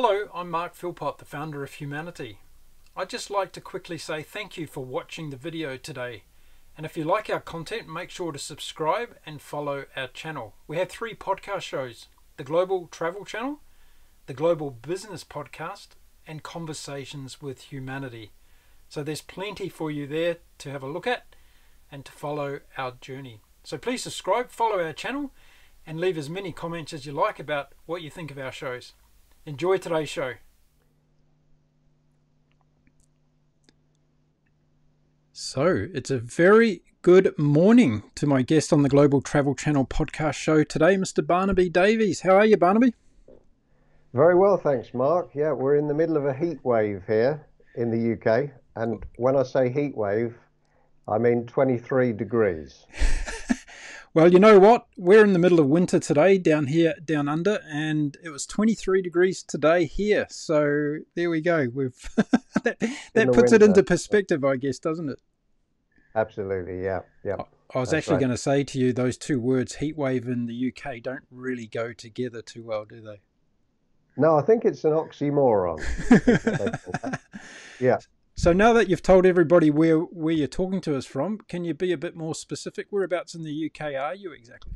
Hello, I'm Mark Philpott, the founder of Humaneity. I'd just like to quickly say thank you for watching the video today. And if you like our content, make sure to subscribe and follow our channel. We have three podcast shows the Global Travel Channel, the Global Business Podcast, and Conversations with Humaneity. So there's plenty for you there to have a look at and to follow our journey. So please subscribe, follow our channel, and leave as many comments as you like about what you think of our shows. Enjoy today's show. So, it's a very good morning to my guest on the Global Travel Channel podcast show today, Mr. Barnaby Davies. How are you, Barnaby? Very well, thanks, Mark. Yeah, we're in the middle of a heat wave here in the UK. And when I say heat wave, I mean 23 degrees. well, you know what? We're in the middle of winter today down here, down under, and it was 23 degrees today here. So there we go. We've that, that puts winter. it into perspective, I guess, doesn't it? Absolutely, yeah, yeah. I was That's actually right. going to say to you, those two words, heat wave in the UK, don't really go together too well, do they? No, I think it's an oxymoron. yeah. So now that you've told everybody where where you're talking to us from, can you be a bit more specific? Whereabouts in the UK are you exactly?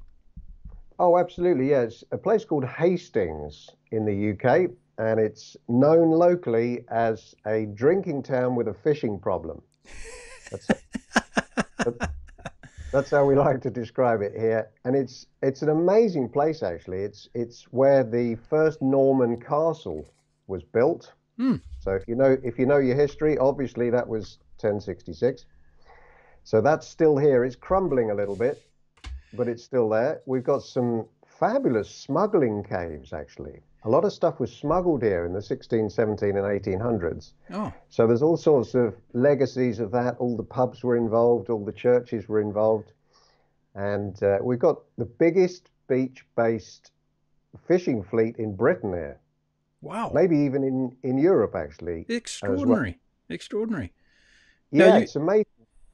Oh, absolutely. Yes, a place called Hastings in the UK, and it's known locally as a drinking town with a fishing problem. That's, that's how we like to describe it here, and it's it's an amazing place actually. It's it's where the first Norman castle was built Mm. So if you know if you know your history, obviously that was 1066. So that's still here. It's crumbling a little bit, but it's still there. We've got some fabulous smuggling caves actually. A lot of stuff was smuggled here in the 16, 17, and 1800s. Oh. So there's all sorts of legacies of that. All the pubs were involved, all the churches were involved. And uh, we've got the biggest beach based fishing fleet in Britain here. Wow. Maybe even in, in Europe, actually. Extraordinary. Well. Extraordinary. Yeah, you, it's amazing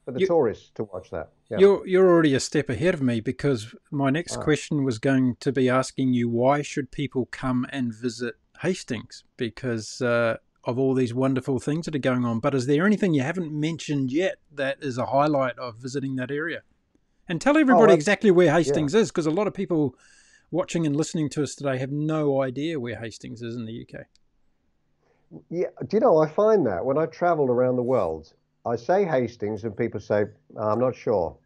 for the you, tourists to watch that. Yeah. You're, you're already a step ahead of me because my next ah. question was going to be asking you why should people come and visit Hastings? Because uh, of all these wonderful things that are going on. But is there anything you haven't mentioned yet that is a highlight of visiting that area? And tell everybody oh, exactly where Hastings yeah. is because a lot of people watching and listening to us today have no idea where Hastings is in the UK. Yeah, do you know, I find that when I travel around the world, I say Hastings and people say, I'm not sure.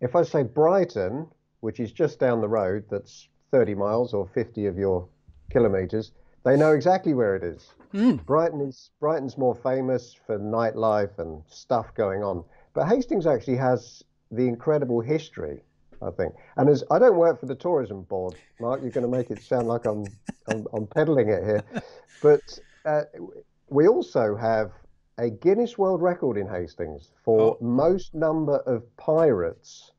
If I say Brighton, which is just down the road, that's 30 miles or 50 of your kilometers, they know exactly where it is. Mm. Brighton is Brighton's more famous for nightlife and stuff going on, but Hastings actually has the incredible history I think. And as I don't work for the tourism board, Mark, you're going to make it sound like I'm I'm, I'm peddling it here, but uh, we also have a Guinness World Record in Hastings for oh. most number of pirates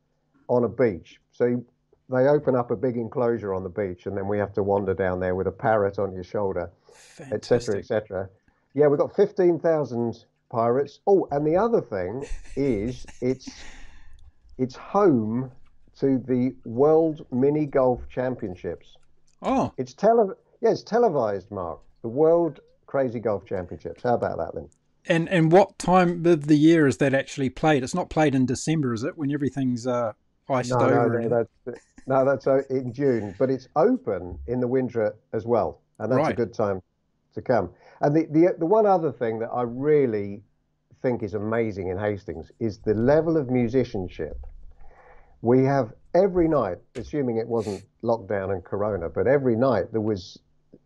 on a beach. So they open up a big enclosure on the beach, and then we have to wander down there with a parrot on your shoulder, etc., etc. Yeah, we've got fifteen thousand pirates. Oh, and the other thing is it's it's home to the World Mini Golf Championships. Oh, it's tele yeah, it's televised, Mark. The World Crazy Golf Championships. How about that then? And and what time of the year is that actually played? It's not played in December, is it? When everything's uh, iced no, over. No, no, that's no, that's uh, in June, but it's open in the winter as well, and that's right. a good time to come. And the, the the one other thing that I really think is amazing in Hastings is the level of musicianship we have every night, assuming it wasn't lockdown and corona, but every night there was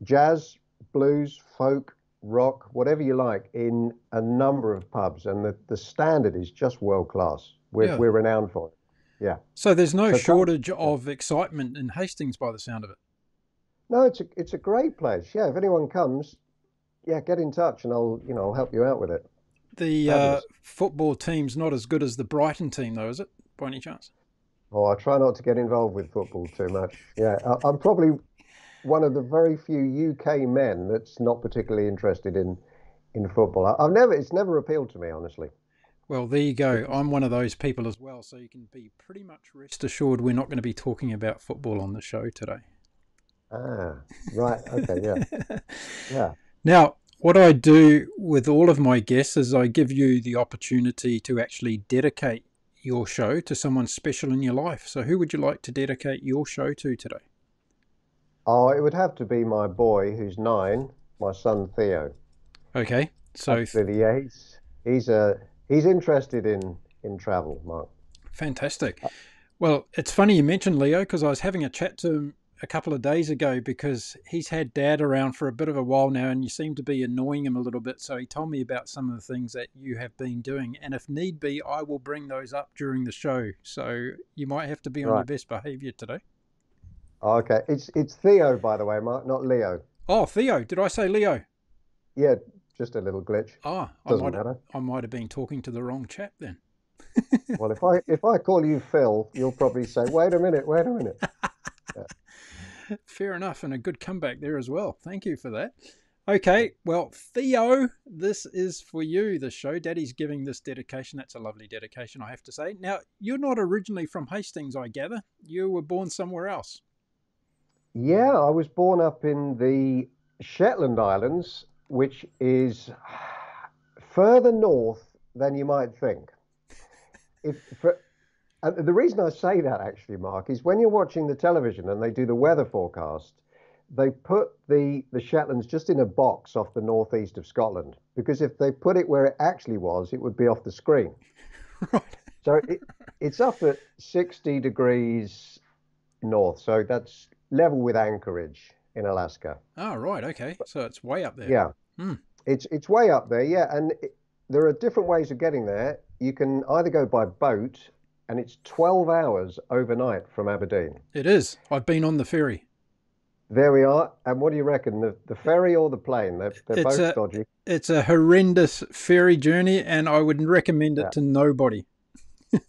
jazz, blues, folk, rock, whatever you like, in a number of pubs, and the, the standard is just world class. We're, yeah. we're renowned for it. Yeah. So there's no so shortage of excitement in Hastings by the sound of it. No, it's a it's a great place. Yeah, if anyone comes, yeah, get in touch and I'll you know I'll help you out with it. The uh, football team's not as good as the Brighton team, though, is it? By any chance? Oh, I try not to get involved with football too much. Yeah, I'm probably one of the very few UK men that's not particularly interested in in football. I've never, it's never appealed to me, honestly. Well, there you go. I'm one of those people as well, so you can be pretty much rest assured we're not going to be talking about football on the show today. Ah, right. Okay. Yeah. Yeah. Now, what I do with all of my guests is I give you the opportunity to actually dedicate your show to someone special in your life. So, who would you like to dedicate your show to today? Oh, it would have to be my boy who's nine, my son Theo. Okay. So, Actually, yeah, he's he's uh, he's interested in in travel, Mark. fantastic. Well, it's funny you mentioned Leo because I was having a chat to him a couple of days ago because he's had dad around for a bit of a while now and you seem to be annoying him a little bit. So he told me about some of the things that you have been doing. And if need be, I will bring those up during the show. So you might have to be on your best behavior today. Oh, okay, it's it's Theo, by the way, Mark, not Leo. Oh, Theo, did I say Leo? Yeah, just a little glitch. Oh, I Doesn't might, matter. I might have been talking to the wrong chap then. Well, if I if I call you Phil, you'll probably say, "Wait a minute, wait a minute." Fair enough, and a good comeback there as well. Thank you for that. Okay, well, Theo, this is for you, the show. Daddy's giving this dedication. That's a lovely dedication, I have to say. Now, you're not originally from Hastings, I gather. You were born somewhere else. Yeah, I was born up in the Shetland Islands, which is further north than you might think. If for, and the reason I say that actually, Mark, is when you're watching the television and they do the weather forecast, they put the the Shetlands just in a box off the northeast of Scotland because if they put it where it actually was, it would be off the screen. Right. So it, it's up at 60 degrees north, so that's level with Anchorage in Alaska. Oh, right. Okay. So it's way up there. Yeah, Hmm. it's it's way up there. Yeah, and it, there are different ways of getting there. You can either go by boat, and it's 12 hours overnight from Aberdeen. It is. I've been on the ferry. There we are. And what do you reckon? The the ferry or the plane? They're, they're It's both a- dodgy. It's a horrendous ferry journey, and I would recommend it Yeah. to nobody.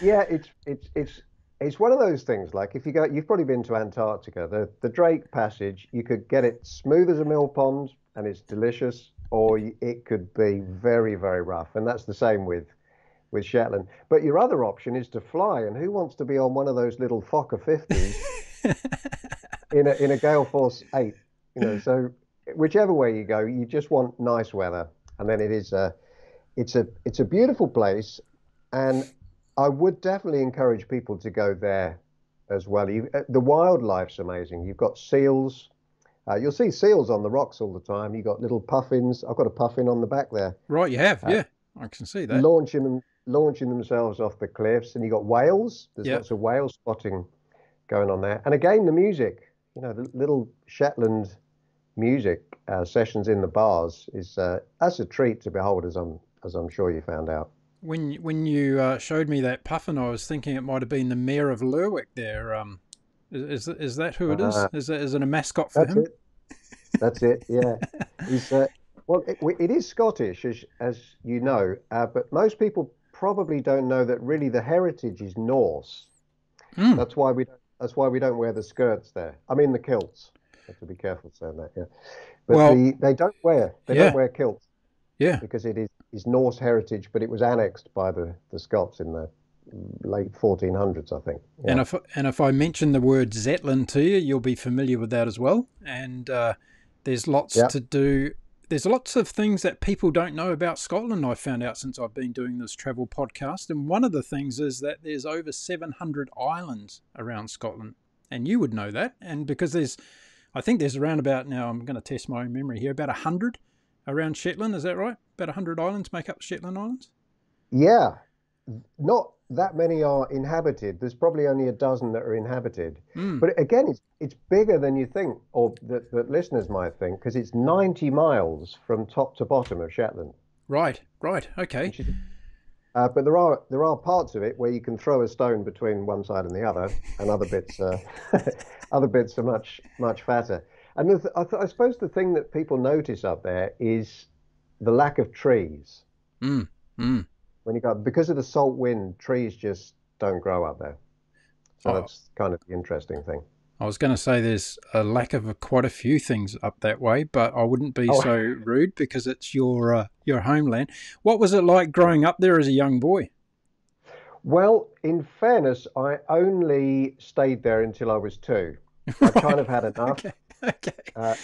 Yeah, it's it's it's it's one of those things. Like if you go, you've probably been to Antarctica. The the Drake Passage, you could get it smooth as a mill pond, and it's delicious, or it could be very very rough, and that's the same with with Shetland. But your other option is to fly, and who wants to be on one of those little Fokker 50s in a in a gale force eight? You know, so whichever way you go, you just want nice weather, and then it is a it's a it's a beautiful place, and I would definitely encourage people to go there as well. You, uh, the wildlife's amazing. You've got seals. Uh, you'll see seals on the rocks all the time. You've got little puffins. I've got a puffin on the back there, Right, you have. Yeah, I can see that. launching them, launching themselves off the cliffs. And you've got whales. There's Yep. lots of whale spotting going on there. And again, the music. You know, the little Shetland music uh, sessions in the bars is uh, that's a treat to behold, as I'm as I'm sure you found out. When you- when you uh, showed me that puffin, I was thinking it might have been the mayor of Lerwick. There, um, is, is is that who it is? Uh, Is it, is it a mascot for That's him? it. That's it. Yeah. He's uh, well. It, it is Scottish, as as you know, uh, but most people probably don't know that really the heritage is Norse. Mm. That's why we that's why we don't wear the skirts there. I mean the kilts. I have to be careful saying that. Yeah. But Well- the, they don't wear they Yeah. don't wear kilts Yeah, because it is is Norse heritage, but it was annexed by the the Scots in the late 1400s, I think. Yeah. and if and if I mention the word Zetland to you, you'll be familiar with that as well. And uh, there's lots Yep. to do. There's lots of things that people don't know about Scotland. I've found out since I've been doing this travel podcast, and one of the things is that there's over 700 islands around Scotland, and you would know that. And because there's, I think there's around about now. I'm going to test my own memory here. About hundred around Shetland. Is that right? About hundred islands make up Shetland Islands. Yeah, not that many are inhabited. There's probably only a dozen that are inhabited. Mm. But again, it's it's bigger than you think, or that, that listeners might think, because it's 90 miles from top to bottom of Shetland. Right, right, okay. Is, uh, but there are there are parts of it where you can throw a stone between one side and the other, and other bits uh, other bits are much much fatter. And th- I, th- I suppose the thing that people notice up there is the lack of trees. Mm, mm. When you go because of the salt wind, trees just don't grow up there. So Oh. that's kind of the interesting thing. I was going to say there's a lack of a, quite a few things up that way, but I wouldn't be Oh. so rude because it's your uh, your homeland. What was it like growing up there as a young boy? Well, in fairness, I only stayed there until I was two. I kind of had enough. Okay. Okay. Uh,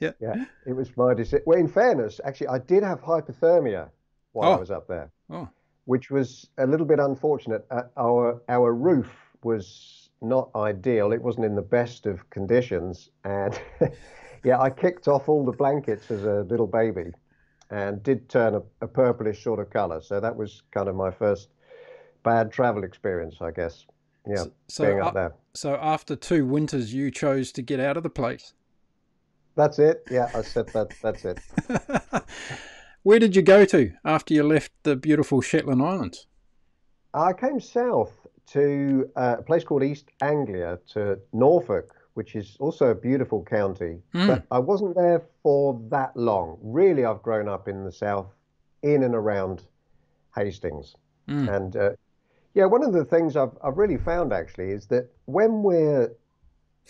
Yeah. yeah, it was my decision. Well, in fairness, actually, I did have hypothermia while I Oh. was up there, Oh. Which was a little bit unfortunate. Uh, our our roof was not ideal. It wasn't in the best of conditions, and yeah, I kicked off all the blankets as a little baby, and did turn a, a purplish sort of color. So that was kind of my first bad travel experience, I guess. Yeah, So, being up there. so after two winters, you chose to get out of the place. That's it. Yeah, I said that. That's it. Where did you go to after you left the beautiful Shetland Islands? I came south to uh, a place called East Anglia to Norfolk, which is also a beautiful county. Mm. But I wasn't there for that long. Really, I've grown up in the south, in and around Hastings. Mm. And uh, yeah, one of the things I've, I've really found actually is that when we're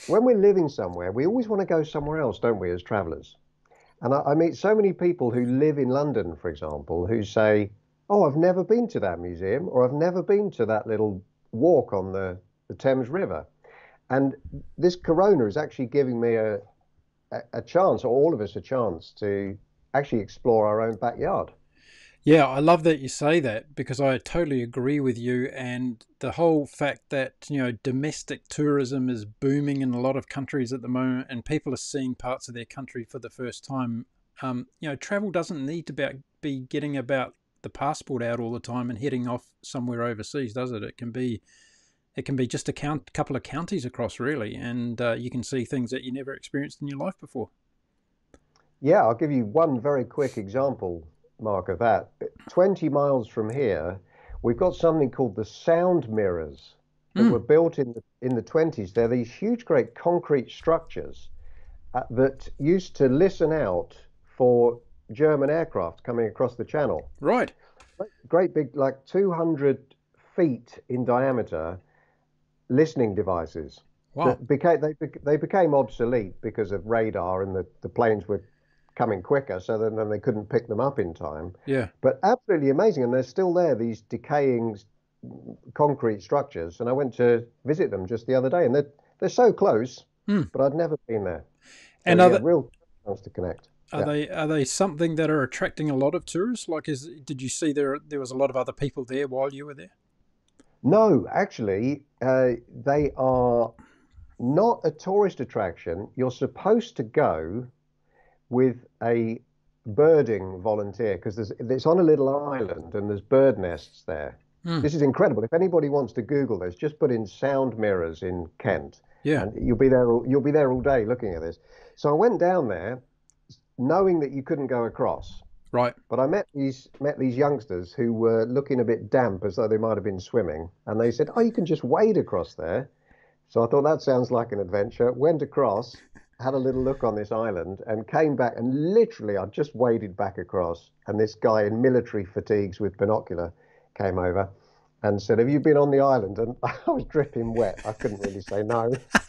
when we're living somewhere, we always want to go somewhere else, don't we, as travelers? And I, I meet so many people who live in London, for example, who say, Oh, I've never been to that museum, or I've never been to that little walk on the, the Thames River. And this corona is actually giving me a, a, a chance, or all of us a chance, to actually explore our own backyard. Yeah, I love that you say that because I totally agree with you. And the whole fact that, you know, domestic tourism is booming in a lot of countries at the moment and people are seeing parts of their country for the first time. Um, you know, travel doesn't need to be, be getting about the passport out all the time and heading off somewhere overseas, does it? It can be. It can be just a count, couple of counties across, really, and uh, you can see things that you never experienced in your life before. Yeah, I'll give you one very quick example, Mark, of that. 20 miles from here, we've got something called the sound mirrors that Mm. were built in the, in the 20s. They're these huge, great concrete structures uh, that used to listen out for German aircraft coming across the channel. Right. Great big, like 200 feet in diameter, listening devices Wow. that became they, they became obsolete because of radar and the, the planes were coming quicker, so then, then they couldn't pick them up in time. Yeah. But absolutely amazing, and they're still there. These decaying concrete structures, and I went to visit them just the other day, and they're they're so close, Hmm. but I'd never been there. So, And yeah, are real chance to connect. Are Yeah. they are they something that are attracting a lot of tourists? Like, is did you see there there was a lot of other people there while you were there? No, actually, uh, they are not a tourist attraction. You're supposed to go with a birding volunteer because it's on a little island and there's bird nests there. Hmm. This is incredible. If anybody wants to Google this, just put in sound mirrors in Kent, Yeah. and you'll be there. All, you'll be there all day looking at this. So I went down there, knowing that you couldn't go across. Right. But I met these met these youngsters who were looking a bit damp, as though they might have been swimming, and they said, "Oh, you can just wade across there." So I thought that sounds like an adventure. Went across, had a little look on this island, and came back. And literally, I just waded back across, and this guy in military fatigues with binocular came over and said, "Have you been on the island?" And I was dripping wet. I couldn't really say no.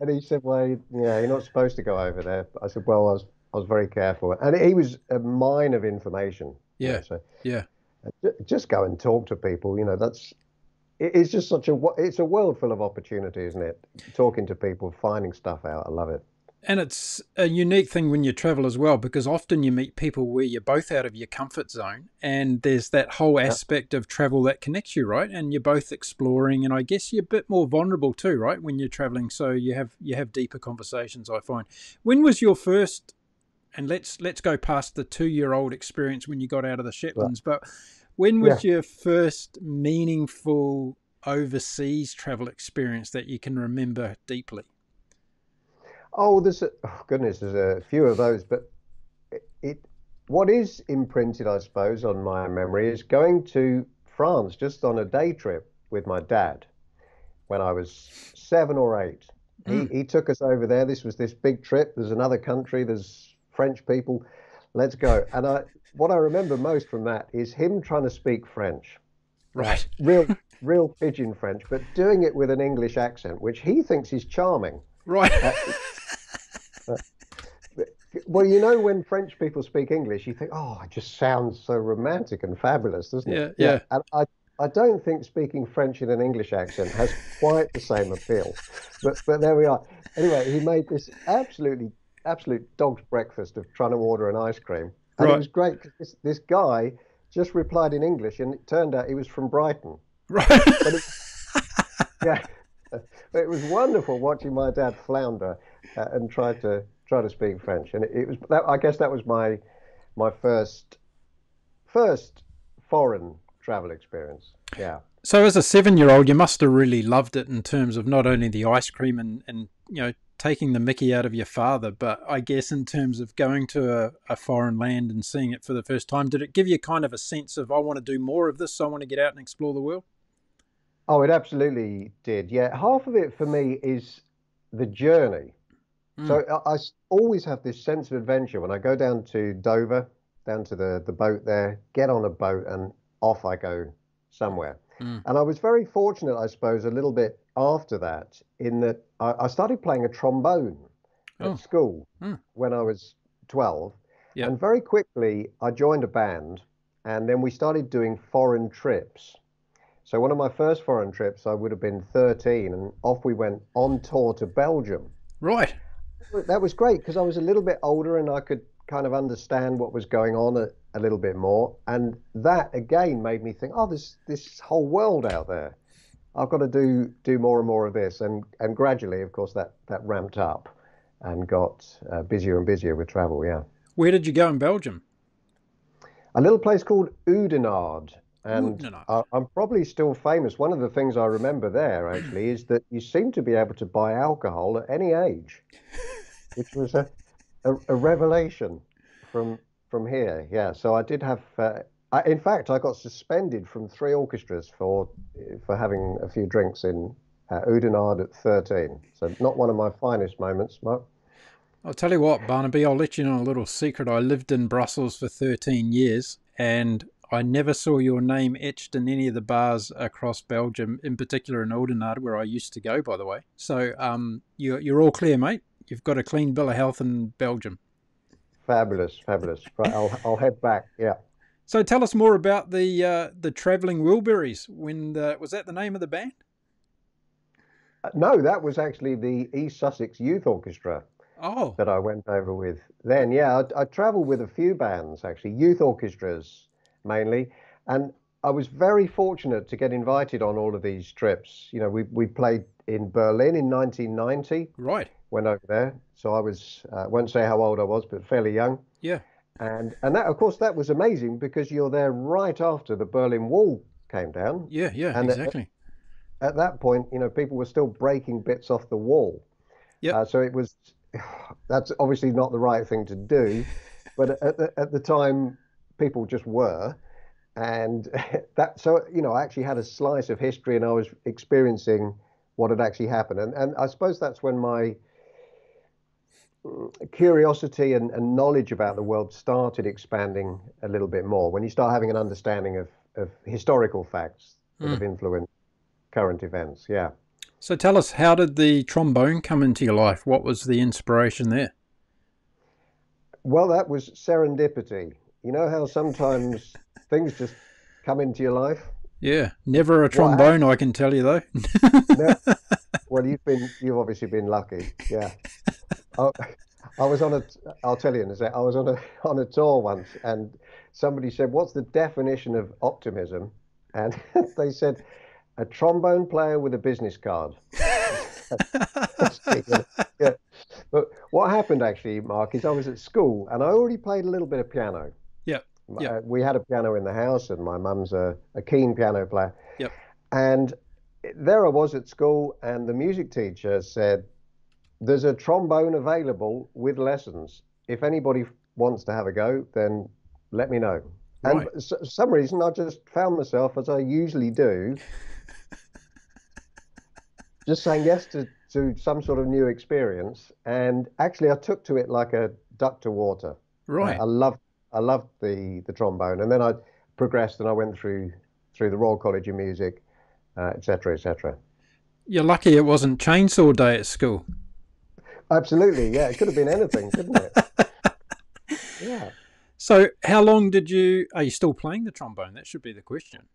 and he said, "Well, yeah, you're not supposed to go over there." I said, "Well, I was." I was very careful, and he was a mine of information. Yeah. so Yeah. just go and talk to people. You know, that's it's just such a it's a world full of opportunity, isn't it? Talking to people, finding stuff out. I love it. And it's a unique thing when you travel as well, because often you meet people where you're both out of your comfort zone, and there's that whole aspect of travel that connects you, right? And you're both exploring, and I guess you're a bit more vulnerable too, right? When you're traveling, so you have you have deeper conversations. I find. When was your first? And let's let's go past the two year old experience when you got out of the Shetlands, but when was your first meaningful overseas travel experience that you can remember deeply? Oh, there's a, oh goodness, there's a few of those, but it, it what is imprinted, I suppose, on my memory is going to France just on a day trip with my dad when I was seven or eight. He, mm. he took us over there. This was this big trip. There's another country. There's French people. Let's go. And I, what I remember most from that is him trying to speak French, Right. real, real pidgin French, but doing it with an English accent, which he thinks is charming. Right. Uh, uh, well, you know, when French people speak English, you think, oh, it just sounds so romantic and fabulous, doesn't it? Yeah, yeah. And I, I don't think speaking French in an English accent has quite the same appeal. But but there we are. Anyway, he made this absolutely absolute dog's breakfast of trying to order an ice cream, and Right. it was great. 'cause This, this guy just replied in English, and it turned out he was from Brighton. Right. But it, yeah, but it was wonderful watching my dad flounder uh, and try to try to speak French, and it, it was. That, I guess that was my my first first foreign travel experience. Yeah. So, as a seven-year-old, you must have really loved it in terms of not only the ice cream and, and you know taking the Mickey out of your father, but I guess in terms of going to a, a foreign land and seeing it for the first time, did it give you kind of a sense of I want to do more of this? I want to get out and explore the world. Oh, it absolutely did. Yeah, half of it for me is the journey. So I always have this sense of adventure when I go down to Dover, down to the, the boat there, get on a boat, and off I go somewhere. Mm. And I was very fortunate, I suppose, a little bit after that, in that I, I started playing a trombone at Oh. school Mm. when I was 12. Yeah. And very quickly, I joined a band, and then we started doing foreign trips. So one of my first foreign trips, I would have been 13, and off we went on tour to Belgium. Right. That was great because I was a little bit older and I could kind of understand what was going on a, a little bit more. And that again made me think, oh, there's this whole world out there. I've got to do do more and more of this. And and gradually, of course, that that ramped up and got uh, busier and busier with travel. Yeah, Where did you go in Belgium? a little place called Oudenaarde. And. I, I'm probably still famous. One of the things I remember there actually is that you seem to be able to buy alcohol at any age, which was a, a, a revelation from from here. Yeah, so I did have. Uh, I, in fact, I got suspended from three orchestras for for having a few drinks in uh, at 13. So not one of my finest moments, Mark. I'll tell you what, Barnaby, I'll let you know a little secret. I lived in Brussels for 13 years and I never saw your name etched in any of the bars across Belgium, in particular in Oudenaarde, where I used to go, by the way. So um, you're, you're all clear, mate. You've got a clean bill of health in Belgium. Fabulous, fabulous. Right, I'll I'll head back. Yeah. So tell us more about the uh, the travelling Wilburys. When the, was that the name of the band? Uh, No, that was actually the East Sussex Youth Orchestra. Oh, that I went over with then. Yeah, I, I travelled with a few bands actually, youth orchestras mainly, and I was very fortunate to get invited on all of these trips. You know, we we played in Berlin in 1990, right. went over there, so I was uh, won't say how old I was, but fairly young. Yeah. And and that of course that was amazing because you're there right after the Berlin Wall came down. Yeah, yeah, And, exactly. At that point, you know, people were still breaking bits off the wall. Yep. Uh, so it was, that's obviously not the right thing to do, but at the, at the time, people just were. And that, so, you know, I actually had a slice of history and I was experiencing what had actually happened. And, and I suppose that's when my curiosity and, and knowledge about the world started expanding a little bit more. When you start having an understanding of, of historical facts that hmm. have influenced current events. Yeah. So tell us, how did the trombone come into your life? What was the inspiration there? Well, that was serendipity. You know how sometimes things just come into your life? Yeah, never a trombone, I can tell you though. No, well, you've been, you've obviously been lucky. Yeah. I, I was on a, I'll tell you in a sec. I was on a on a tour once, and somebody said, "What's the definition of optimism?" And they said, "A trombone player with a business card." yeah. But what happened actually, Mark, is I was at school and I already played a little bit of piano. Yep. Yep. Uh, we had a piano in the house, and my mum's a, a keen piano player. Yep. And there I was at school, and the music teacher said, There's a trombone available with lessons. If anybody wants to have a go, then let me know. And for some reason, I just found myself, as I usually do, just saying yes to, to some sort of new experience. And actually, I took to it like a duck to water. Right. I loved I loved the the trombone, and then I progressed and I went through through the Royal College of Music, uh, etc. cetera, et cetera. You're lucky it wasn't chainsaw day at school. Absolutely, yeah. It could have been anything, couldn't it? Yeah. So, how long did you? Are you still playing the trombone? That should be the question.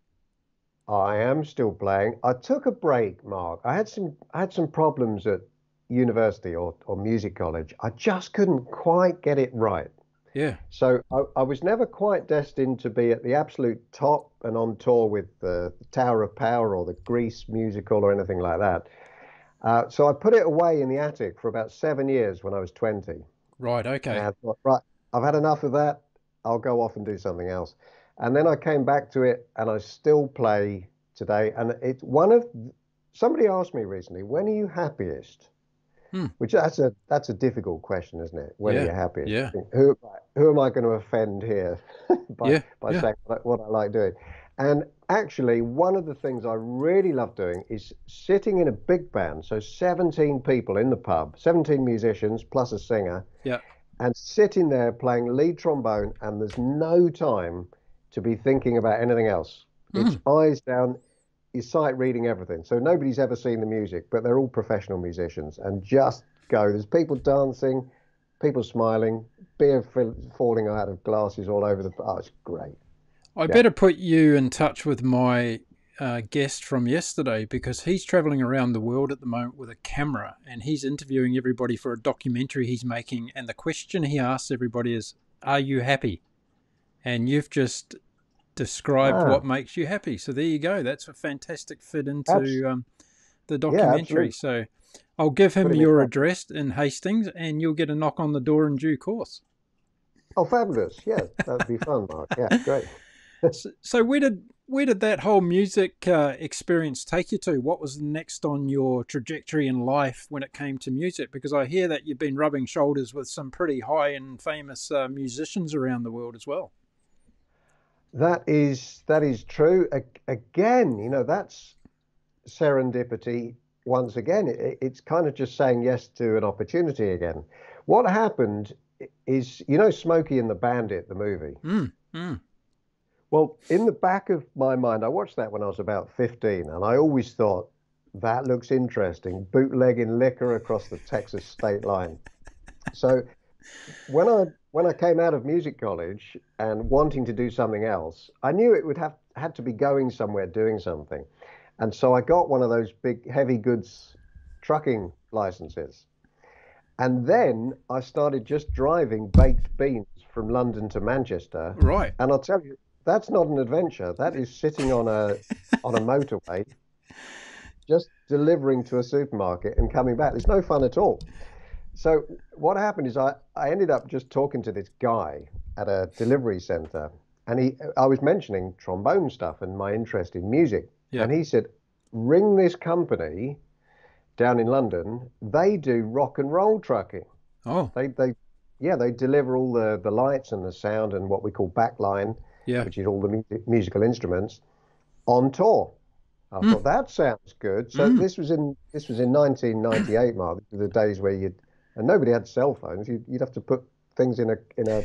I am still playing. I took a break, Mark. I had some I had some problems at university or, or music college. I just couldn't quite get it right. Yeah. So I, I was never quite destined to be at the absolute top and on tour with the Tower of Power or the Grease musical or anything like that. Uh, so I put it away in the attic for about seven years when I was 20. Right. Okay. And I thought, right, I've had enough of that. I'll go off and do something else. And then I came back to it, and I still play today. And it's one of somebody asked me recently, when are you happiest? Hmm. Which that's a that's a difficult question, isn't it? When Yeah, are you happiest? yeah. Who who am I going to offend here by Yeah, by yeah. saying what I, what I like doing? And actually, one of the things I really love doing is sitting in a big band, so 17 people in the pub, 17 musicians plus a singer, Yeah. and sitting there playing lead trombone, and there's no time to be thinking about anything else. Hmm. It's eyes down, your sight reading everything. So nobody's ever seen the music, but they're all professional musicians, and just go. There's people dancing, people smiling, beer falling out of glasses all over the. Oh, it's great. I better put you in touch with my uh, guest from yesterday because he's traveling around the world at the moment with a camera and he's interviewing everybody for a documentary he's making. And the question he asks everybody is, Are you happy? And you've just described Ah. what makes you happy. So there you go. That's a fantastic fit into um, the documentary. absolutely. so I'll give him Put him in your address in Hastings and you'll get a knock on the door in due course. Oh, fabulous! Yeah, that would be fun, Mark. Yeah, great. So, where did where did that whole music uh, experience take you to? What was next on your trajectory in life when it came to music? Because I hear that you've been rubbing shoulders with some pretty high and famous uh, musicians around the world as well. That is that is true. A- Again, you know, that's serendipity. Once again, it, it's kind of just saying yes to an opportunity again. What happened is, you know, Smokey and the Bandit, the movie. Mm, mm. Well, in the back of my mind, I watched that when I was about 15, and I always thought that looks interesting, bootlegging liquor across the Texas state line. So when I when I came out of music college and wanting to do something else, I knew it would have had to be going somewhere doing something. And so I got one of those big heavy goods trucking licenses. And then I started just driving baked beans from London to Manchester. Right. And I'll tell you, that's not an adventure. That is sitting on a on a motorway, just delivering to a supermarket and coming back. It's no fun at all. So what happened is I, I ended up just talking to this guy at a delivery center, and he I was mentioning trombone stuff and my interest in music, Yeah. and he said, "Ring this company down in London. They do rock and roll trucking." Oh, They they yeah they deliver all the the lights and the sound and what we call backline, yeah. which is all the mu- musical instruments, on tour. I Hmm. thought that sounds good. So this was in this was in 1998, Mark. The days where you'd and nobody had cell phones. You'd, you'd have to put things in a in a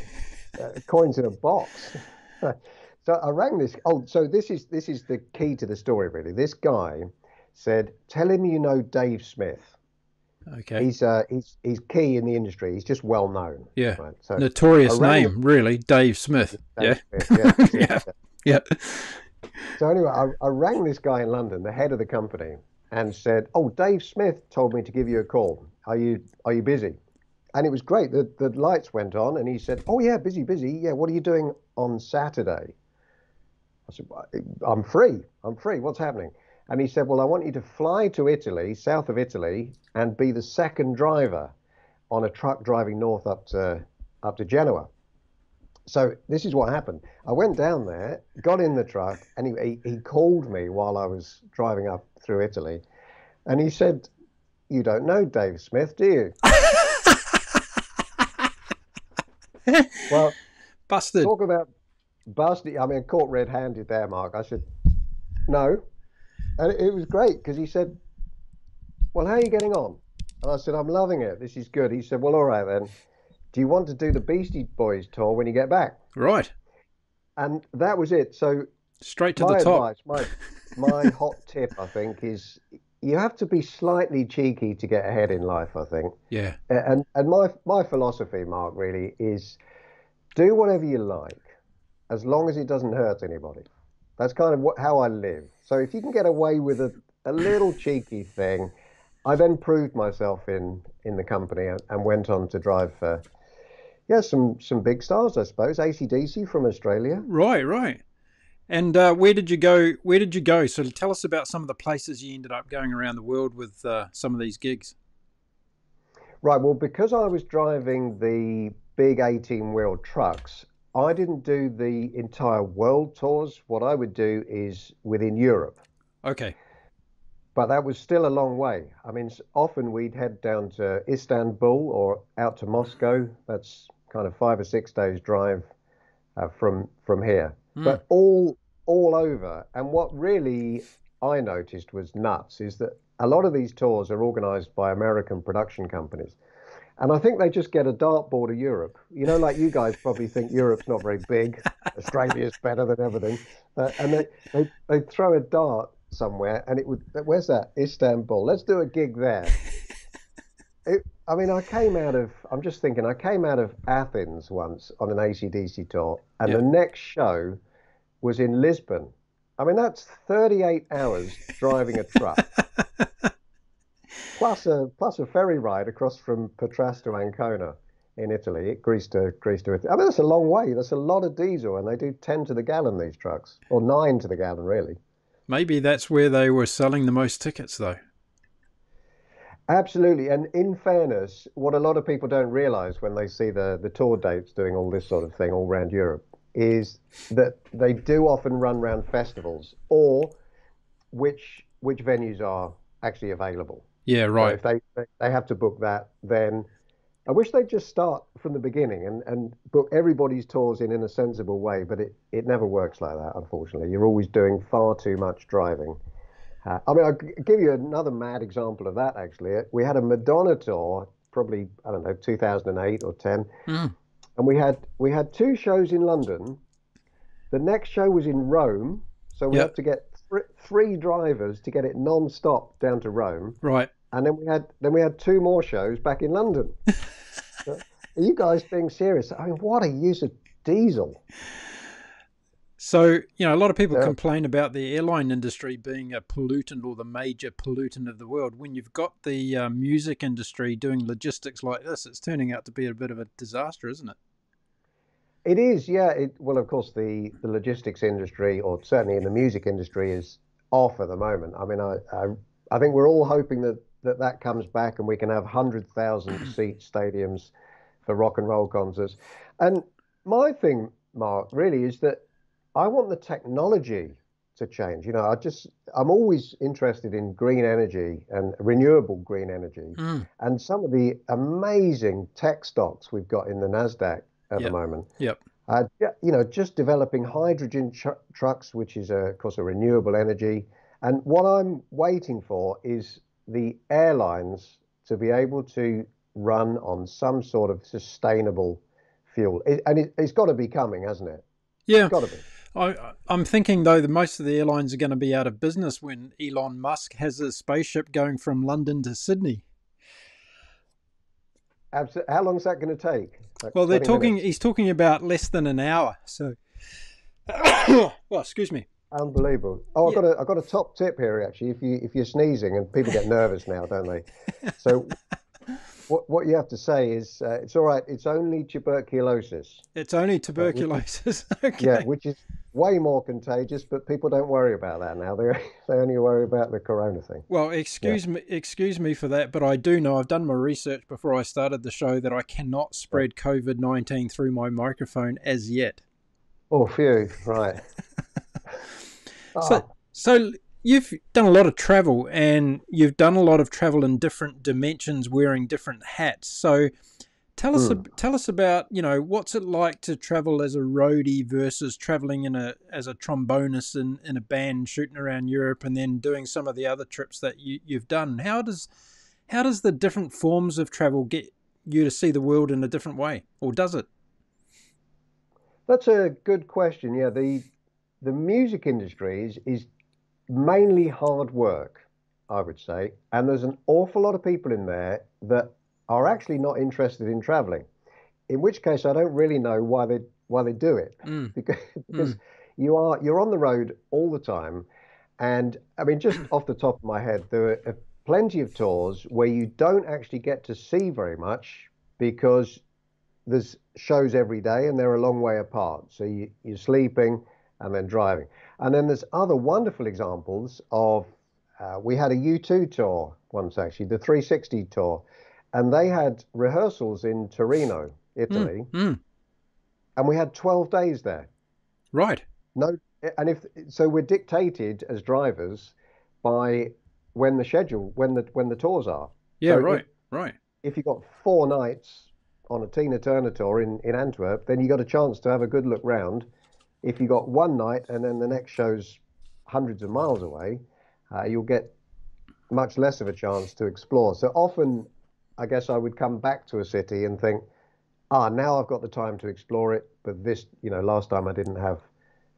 uh, coins in a box. so I rang this. Oh, so this is this is the key to the story really. This guy said, "Tell him you know Dave Smith." Okay. He's uh, he's he's key in the industry. He's just well known. Yeah. Right. So Notorious name, really, Dave Smith. Yeah. Dave yeah, it, Yeah. yeah. Yeah. So anyway, I, I rang this guy in London, the head of the company, and said, "Oh, Dave Smith told me to give you a call. Are you are you busy?" And it was great. The the lights went on, and he said, "Oh yeah, busy, busy. Yeah, what are you doing on Saturday?" I said, "I'm free. I'm free. What's happening?" And he said, "Well, I want you to fly to Italy, south of Italy, and be the second driver on a truck driving north up to up to Genoa." So this is what happened. I went down there, got in the truck, and he, he, called me while I was driving up through Italy, and he said, "You don't know Dave Smith, do you?" well, Busted. talk about busted. I mean, caught red-handed there, Mark. I said, "No," and it was great because he said, "Well, how are you getting on?" And I said, "I'm loving it. This is good." He said, "Well, all right then. Do you want to do the Beastie Boys tour when you get back?" Right. And that was it. So Straight to my the top. advice, my my hot tip, I think, is you have to be slightly cheeky to get ahead in life. I think, Yeah. and and my my philosophy, Mark, really is do whatever you like, as long as it doesn't hurt anybody. That's kind of what, how I live. So if you can get away with a, a little cheeky thing, I then proved myself in in the company and, and went on to drive for yeah some some big stars, I suppose. ACDC from Australia. Right, right. And uh, where did you go? Where did you go? So tell us about some of the places you ended up going around the world with uh, some of these gigs. Right. Well, because I was driving the big 18 wheel trucks, I didn't do the entire world tours. What I would do is within Europe. Okay. But that was still a long way. I mean, often we'd head down to Istanbul or out to Moscow. That's kind of five or six days drive uh, from from here. Mm. But all all over. And what really I noticed was nuts is that a lot of these tours are organised by American production companies. And I think they just get a dartboard of Europe. You know, like you guys probably think Europe's not very big. Australia's better than everything. Uh, and they, they, they throw a dart somewhere and it would, where's that? Istanbul. Let's do a gig there. It, I mean, I came out of, I'm just thinking, I came out of Athens once on an ACDC tour, and yep. the next show was in Lisbon. I mean, that's 38 hours driving a truck. plus a plus a ferry ride across from Patras to Ancona in Italy, Greece to Greece to Italy. I mean, that's a long way. That's a lot of diesel, and they do ten to the gallon these trucks, or nine to the gallon, really. Maybe that's where they were selling the most tickets, though. Absolutely, and in fairness, what a lot of people don't realise when they see the the tour dates doing all this sort of thing all around Europe is that they do often run around festivals or which which venues are actually available. Yeah, right. So if they they have to book that, then I wish they'd just start from the beginning and, and book everybody's tours in in a sensible way. But it, it never works like that, unfortunately. You're always doing far too much driving. Uh, I mean, I'll give you another mad example of that, actually. We had a Madonna tour, probably, I don't know, 2008 or 10. Mm. And we had, we had two shows in London. The next show was in Rome. So we yep. had to get th- three drivers to get it non-stop down to Rome. Right. And then we had then we had two more shows back in London. Are you guys being serious? I mean, what a use of diesel. So, you know, a lot of people yeah. complain about the airline industry being a pollutant or the major pollutant of the world. When you've got the uh, music industry doing logistics like this, it's turning out to be a bit of a disaster, isn't it? It is, yeah. It, well, of course, the, the logistics industry, or certainly in the music industry, is off at the moment. I mean, I, I, I think we're all hoping that, that that comes back and we can have 100,000 seat stadiums for rock and roll concerts. And my thing, Mark, really is that I want the technology to change. You know, I just, I'm always interested in green energy and renewable green energy. Mm. And some of the amazing tech stocks we've got in the NASDAQ at yep. the moment. Yep. Uh, you know, just developing hydrogen tr- trucks, which is, a, of course, a renewable energy. And what I'm waiting for is the airlines to be able to run on some sort of sustainable fuel. It, and it, has got to be coming, hasn't it? Yeah. It's got to be. I, am thinking though that most of the airlines are going to be out of business when Elon Musk has a spaceship going from London to Sydney. Absolutely. How long is that going to take? Like well, they're talking. Minutes? He's talking about less than an hour. So, well, excuse me. Unbelievable. Oh, I've yeah. got a I've got a top tip here actually. If you if you're sneezing and people get nervous now, don't they? So, what what you have to say is uh, it's all right. It's only tuberculosis. It's only tuberculosis. Uh, which, okay. Yeah, which is way more contagious, but people don't worry about that now. They they only worry about the corona thing. Well, excuse yeah. me, excuse me for that, but I do know I've done my research before I started the show that I cannot spread COVID nineteen through my microphone as yet. Oh, phew! Right. Ah. So, oh. so you've done a lot of travel, and you've done a lot of travel in different dimensions, wearing different hats. So, Tell us, mm. tell us about you know what's it like to travel as a roadie versus traveling in a as a trombonist in, in a band shooting around Europe and then doing some of the other trips that you, you've done. How does how does the different forms of travel get you to see the world in a different way, or does it? That's a good question. Yeah, the the music industry is, is mainly hard work, I would say, and there's an awful lot of people in there that are actually not interested in traveling. In which case, I don't really know why they why they do it mm. because, because mm. you are you're on the road all the time, and I mean, just off the top of my head, there are plenty of tours where you don't actually get to see very much because there's shows every day and they're a long way apart. So you, you're sleeping and then driving. And then there's other wonderful examples of. Uh, we had a U2 tour once, actually, the 360 tour, and they had rehearsals in Torino, Italy, Mm, mm. and we had 12 days there. Right. No, and if so, we're dictated as drivers by when the schedule, when the when the tours are. Yeah, So if- right, right. If you got four nights on a Tina Turner tour in in Antwerp, then you got a chance to have a good look round. If you got one night and then the next show's hundreds of miles away, uh, you'll get much less of a chance to explore. So often, I guess I would come back to a city and think, ah, now I've got the time to explore it. But this, you know, last time I didn't have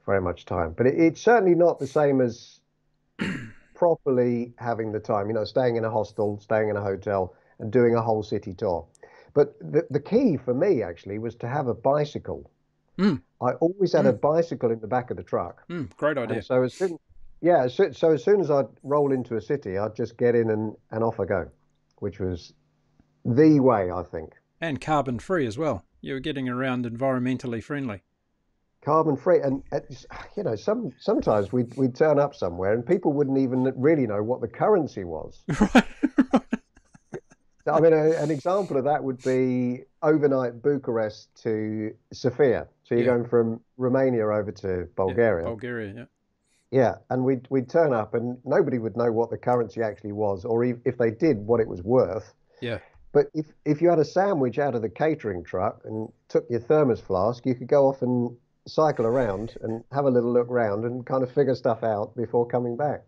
very much time. But it, it's certainly not the same as properly having the time, you know, staying in a hostel, staying in a hotel, and doing a whole city tour. But the, the key for me actually was to have a bicycle. Mm. I always had a bicycle in the back of the truck. Mm, great idea. And so as soon, yeah, so, so as soon as I'd roll into a city, I'd just get in and, and off I go, which was the way, I think. And carbon free as well. You're getting around environmentally friendly. Carbon free, and you know, some sometimes we'd we'd turn up somewhere and people wouldn't even really know what the currency was. right. I mean, a, an example of that would be overnight Bucharest to Sofia. So you're Yeah. going from Romania over to Bulgaria. Bulgaria, yeah. Yeah, and we'd we'd turn up and nobody would know what the currency actually was, or if they did, what it was worth. Yeah. But if if you had a sandwich out of the catering truck and took your thermos flask, you could go off and cycle around and have a little look round and kind of figure stuff out before coming back.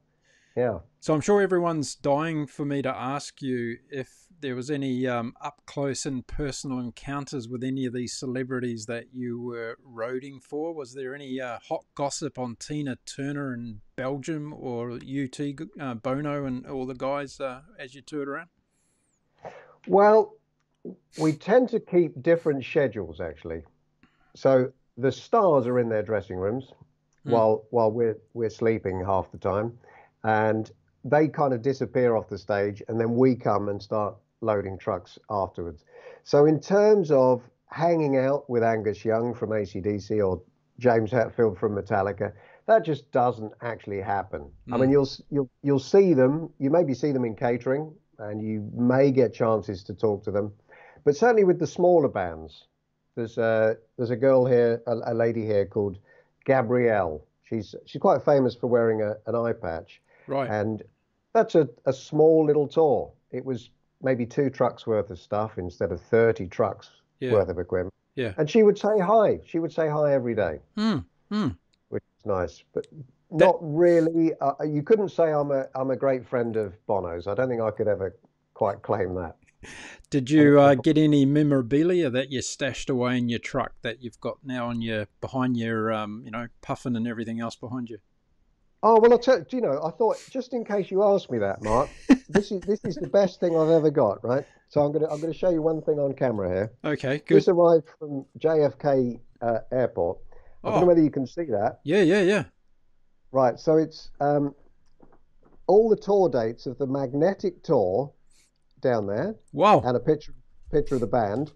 Yeah. So I'm sure everyone's dying for me to ask you if there was any um, up close and personal encounters with any of these celebrities that you were roading for. Was there any uh, hot gossip on Tina Turner in Belgium or U2 uh, Bono and all the guys uh, as you toured around? Well, we tend to keep different schedules actually. So the stars are in their dressing rooms Hmm. while while we're we're sleeping half the time, and they kind of disappear off the stage, and then we come and start loading trucks afterwards. So in terms of hanging out with Angus Young from ACDC or James Hetfield from Metallica, that just doesn't actually happen. I mean, Mm. you'll you'll you'll see them. You maybe see them in catering, and you may get chances to talk to them. But certainly with the smaller bands, there's a there's a girl here, a, a lady here called Gabrielle. She's she's quite famous for wearing a, an eye patch, Right. and that's a, a small little tour. It was maybe two trucks worth of stuff instead of 30 trucks Yeah. worth of equipment. Yeah. And she would say hi. She would say hi every day, Mm, mm. which is nice, but not really. Uh, you couldn't say I'm a I'm a great friend of Bono's. I don't think I could ever quite claim that. Did you uh, get any memorabilia that you stashed away in your truck that you've got now on your behind your um, you know puffin and everything else behind you? Oh well, I tell you know, I thought just in case you asked me that, Mark, this is this is the best thing I've ever got, right? So I'm gonna I'm gonna show you one thing on camera here. Okay, good. This arrived from JFK uh, Airport. I don't Oh. know whether you can see that. Yeah, yeah, yeah. Right, so it's um, all the tour dates of the magnetic tour down there, Wow. and a picture picture of the band.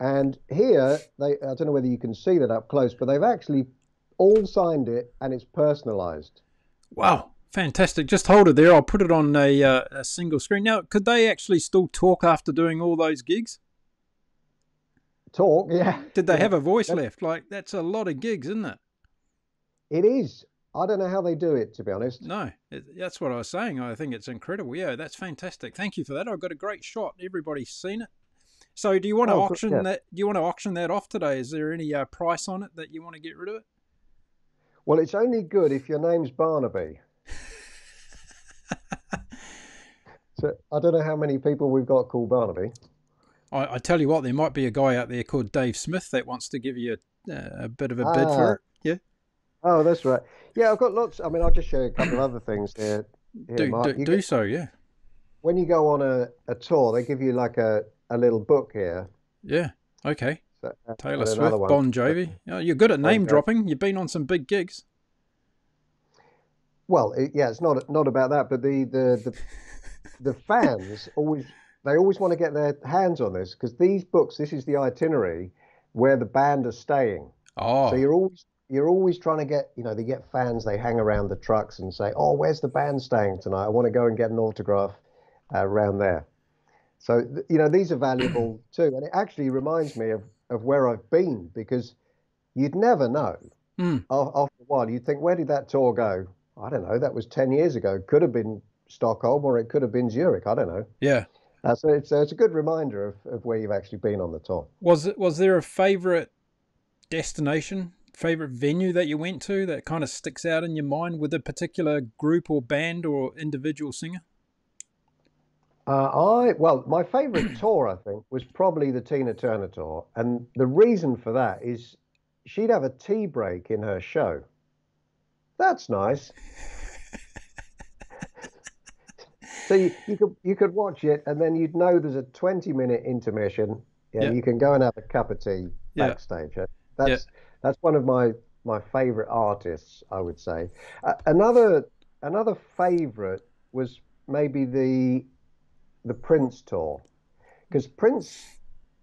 And here, they I don't know whether you can see that up close, but they've actually all signed it, and it's personalised. Wow, fantastic! Just hold it there. I'll put it on a, uh, a single screen. Now, could they actually still talk after doing all those gigs? Talk, yeah. Did they Yeah. have a voice left? Like that's a lot of gigs, isn't it? It is. I don't know how they do it, to be honest. No, it, that's what I was saying. I think it's incredible. Yeah, that's fantastic. Thank you for that. I've got a great shot. Everybody's seen it. So, do you want to Oh, auction yeah. that? Do you want to auction that off today? Is there any uh, price on it that you want to get rid of it? Well, it's only good if your name's Barnaby. so I don't know how many people we've got called Barnaby. I, I tell you what, there might be a guy out there called Dave Smith that wants to give you a, a bit of a bid Ah. for it. Oh, that's right. Yeah, I've got lots. I mean, I'll just show you a couple of other things here. here do Mark. do, You do get- so. Yeah, when you go on a, a tour, they give you like a, a little book here. yeah. Okay. So, uh, Taylor Swift, one. Bon Jovi. Oh, you're good at name Jovi. dropping. You've been on some big gigs. Well, it, yeah, it's not not about that, but the the the, the fans always they always want to get their hands on this because these books, this is the itinerary where the band are staying. Oh, So you're always you're always trying to get you know they get fans they hang around the trucks and say oh where's the band staying tonight I want to go and get an autograph uh, around there. So you know these are valuable too, and it actually reminds me of of where I've been because you'd never know. Mm. After a while, you'd think where did that tour go? I don't know. That was ten years ago. It Could have been Stockholm or it could have been Zurich. I don't know. yeah. Uh, so it's, uh, it's a good reminder of, of where you've actually been on the tour. Was it? Was there a favorite destination, favorite venue that you went to that kind of sticks out in your mind with a particular group or band or individual singer? Uh, I well, my favourite tour I think was probably the Tina Turner tour, and the reason for that is she'd have a tea break in her show. That's nice. so you, you could you could watch it, and then you'd know there's a 20 minute intermission. Yeah, Yeah. you can go and have a cup of tea Yeah. backstage. That's that's one of my my favourite artists, I would say. Uh, another another favourite was maybe the the Prince tour, because Prince,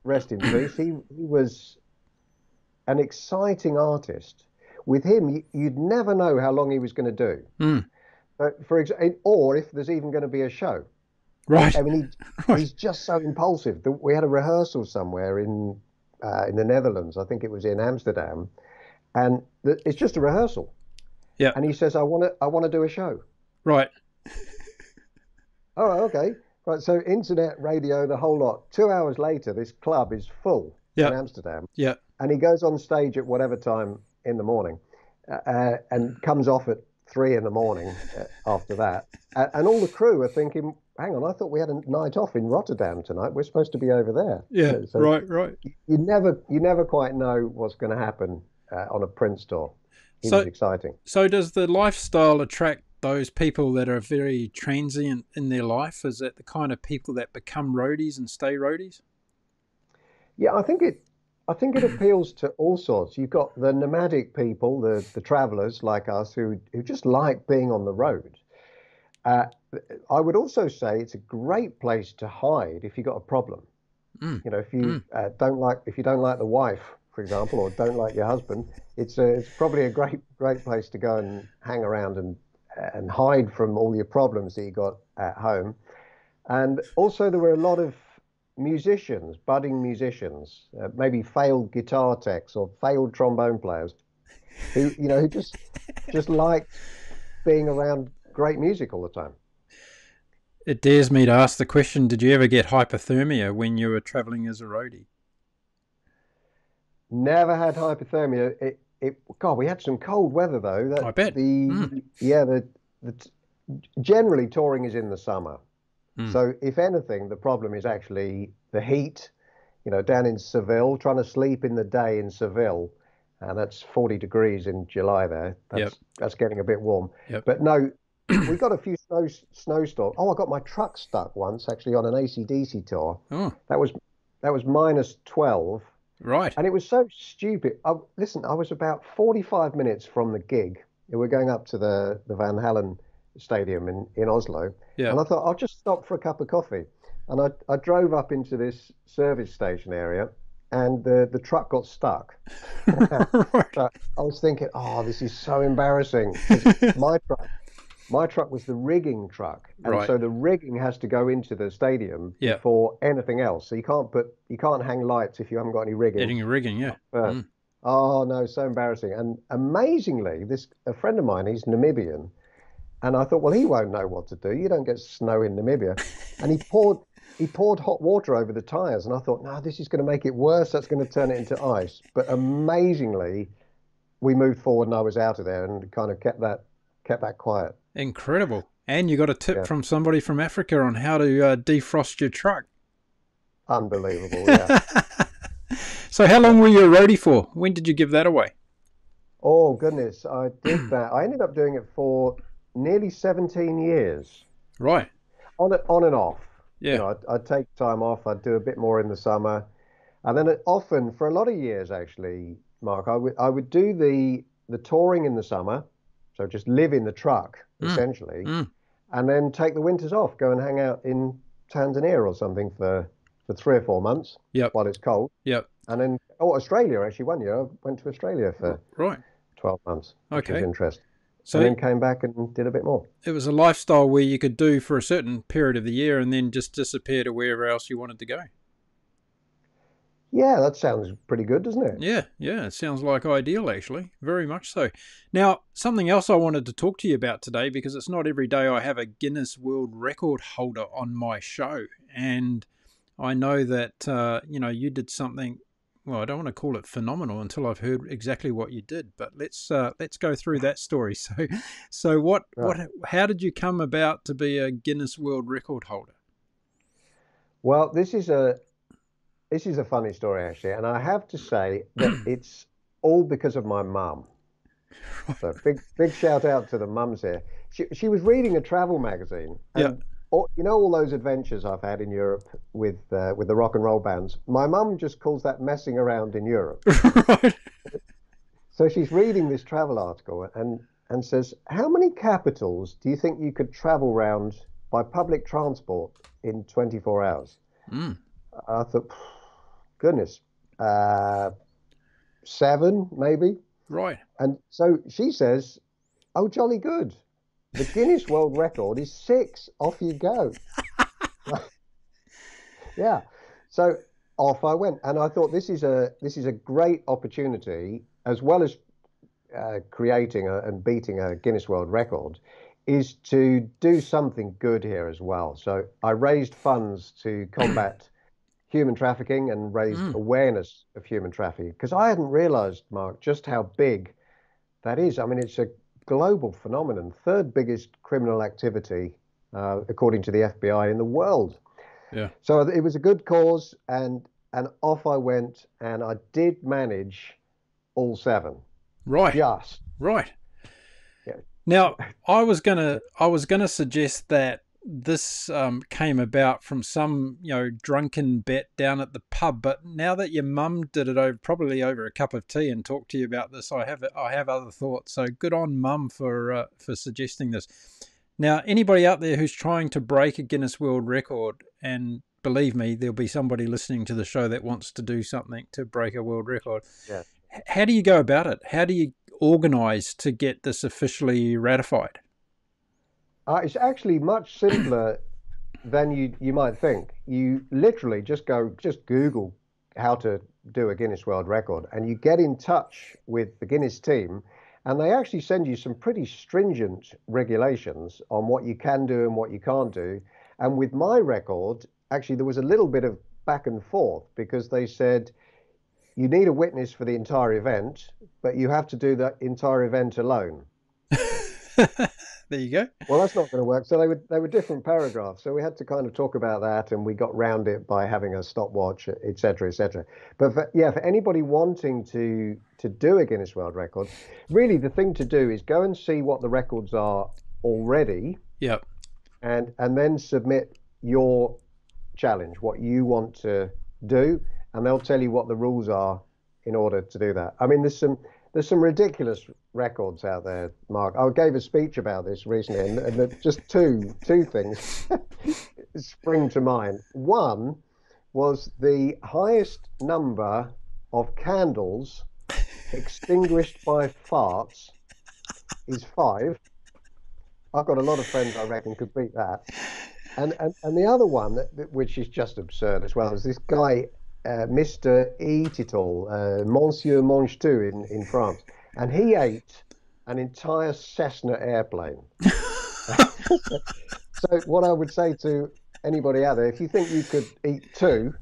rest in peace, he, he was an exciting artist. With him, you, you'd never know how long he was going to do. Mm. But for example, or if there's even going to be a show. Right. I mean, he, he's just so impulsive. We had a rehearsal somewhere in uh, in the Netherlands. I think it was in Amsterdam, and the, it's just a rehearsal. Yeah. And he says, "I want to, I want to do a show." Right. Oh, okay. Right. So internet, radio, the whole lot. Two hours later, this club is full Yeah. in Amsterdam, Yeah. and he goes on stage at whatever time in the morning, uh, and comes off at three in the morning uh, after that. And all the crew are thinking, "Hang on, I thought we had a night off in Rotterdam tonight. We're supposed to be over there." Yeah. So right. Right. You never, you never quite know what's going to happen uh, on a Prince tour. So- exciting. So does the lifestyle attract those people that are very transient in their life? Is it the kind of people that become roadies and stay roadies? Yeah, I think it. I think it appeals to all sorts. You've got the nomadic people, the the travellers like us, who who just like being on the road. Uh, I would also say it's a great place to hide if you've got a problem. Mm. You know, if you Mm. uh, don't like if you don't like the wife, for example, or don't like your husband, it's a, it's probably a great great place to go and hang around and and hide from all your problems that you got at home. And also, there were a lot of musicians, budding musicians, uh, maybe failed guitar techs or failed trombone players, who you know who just just liked being around great music all the time. It dares me to ask the question: Did you ever get hypothermia when you were traveling as a roadie? Never had hypothermia. It, it, God, we had some cold weather though. That, I bet. The Mm. yeah, the, the generally touring is in the summer. Mm. So if anything, the problem is actually the heat. You know, down in Seville, trying to sleep in the day in Seville, and that's 40 degrees in July there. That's Yep. that's getting a bit warm. Yep. But no, we got a few snow snowstorms. Oh, I got my truck stuck once actually on an ACDC tour. Oh, That was that was minus 12. right. And it was so stupid. I, listen, I was about 45 minutes from the gig. We were going up to the, the Valle Hovin Stadium in, in Oslo. Yeah. And I thought, I'll just stop for a cup of coffee. And I, I drove up into this service station area and the, the truck got stuck. So I was thinking, oh, this is so embarrassing. my truck, my truck was the rigging truck, and Right. so the rigging has to go into the stadium Yeah. before anything else. So you can't put, you can't hang lights if you haven't got any rigging. Getting rigging, yeah. First. Mm. Oh no, so embarrassing. And amazingly, this a friend of mine, he's Namibian, and I thought, well, he won't know what to do. You don't get snow in Namibia. And he poured he poured hot water over the tires, and I thought, no, this is going to make it worse. That's going to turn it into ice. But amazingly, we moved forward, and I was out of there, and kind of kept that kept that quiet. Incredible. And you got a tip Yeah. from somebody from Africa on how to uh, defrost your truck. Unbelievable, yeah. so, how long were you a roadie for? When did you give that away? oh goodness, I did that. I ended up doing it for nearly 17 years, Right. on on and off. Yeah. You know, I'd, I'd take time off. I'd do a bit more in the summer. And then often, for a lot of years actually, Mark, I would I would do the the touring in the summer, so just live in the truck Mm. essentially, Mm. and then take the winters off, go and hang out in Tanzania or something for for three or four months Yep. while it's cold, Yep. and then oh Australia actually one year I went to Australia for Right. twelve months, which was Okay. interesting, So and then came back and did a bit more. it was a lifestyle where you could do for a certain period of the year and then just disappear to wherever else you wanted to go. Yeah, that sounds pretty good, doesn't it? Yeah, yeah, it sounds like ideal actually. Very much so. Now, something else I wanted to talk to you about today because it's not every day I have a Guinness World Record holder on my show. And I know that uh, you know, you did something well, I don't want to call it phenomenal until I've heard exactly what you did, but let's uh, let's go through that story. So so what what how did you come about to be a Guinness World Record holder? Well, this is a this is a funny story actually, and I have to say that it's all because of my mum. So big big shout out to the mums here. She she was reading a travel magazine, and Yeah. All, you know all those adventures I've had in Europe with uh, with the rock and roll bands. My mum just calls that messing around in Europe. right. So she's reading this travel article and and says, "How many capitals do you think you could travel round by public transport in 24 hours?" Mm. I thought, goodness, uh, seven maybe. Right. And so she says, "Oh, jolly good. The Guinness World Record is six. Off you go." yeah. So off I went, and I thought this is a this is a great opportunity, as well as uh, creating a, and beating a Guinness World Record, is to do something good here as well. So I raised funds to combat human trafficking and raised Mm. awareness of human trafficking because I hadn't realised, Mark, just how big that is. I mean, it's a global phenomenon, third biggest criminal activity, uh, according to the FBI in the world. Yeah. So it was a good cause, and and off I went, and I did manage all seven, Right. just. Right. Yeah. Now, I was gonna, I was gonna suggest that this um, came about from some, you know, drunken bet down at the pub. But now that your mum did it over, probably over a cup of tea, and talked to you about this, I have, I have other thoughts. So good on mum for uh, for suggesting this. Now, anybody out there who's trying to break a Guinness World Record, and believe me, there'll be somebody listening to the show that wants to do something to break a world record. Yeah. How do you go about it? How do you organize to get this officially ratified? Uh, it's actually much simpler than you you might think. You literally just go just Google how to do a Guinness World Record, and you get in touch with the Guinness team, and they actually send you some pretty stringent regulations on what you can do and what you can't do. And with my record, actually, there was a little bit of back and forth because they said you need a witness for the entire event, but you have to do the entire event alone. there you go. Well, that's not going to work. So they were they were different paragraphs. So we had to kind of talk about that, and we got round it by having a stopwatch, et cetera, et cetera. But for, yeah, for anybody wanting to to do a Guinness World Record, really the thing to do is go and see what the records are already, Yep. and and then submit your challenge, what you want to do, and they'll tell you what the rules are in order to do that. I mean, there's some there's some ridiculous records out there, Mark. I gave a speech about this recently, and, and just two two things spring to mind. One was the highest number of candles extinguished by farts is five. I've got a lot of friends I reckon could beat that. And and, and the other one, that- which is just absurd as well, is this guy, uh, Mr. Eat It All, uh, Monsieur Mange Tout in, in France, and he ate an entire Cessna airplane. so what I would say to anybody out there, if you think you could eat two,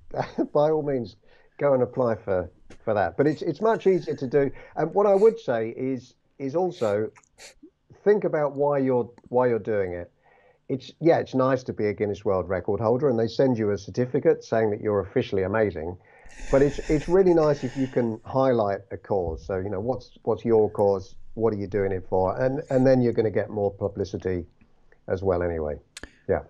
by all means, go and apply for for that. But it's it's much easier to do. And what I would say is is also think about why you're why you're doing it. It's yeah, it's nice to be a Guinness World Record holder, and they send you a certificate saying that you're officially amazing. But it's it's really nice if you can highlight a cause. So you know what's what's your cause, what are you doing it for, and and then you're going to get more publicity as well. Anyway, yeah.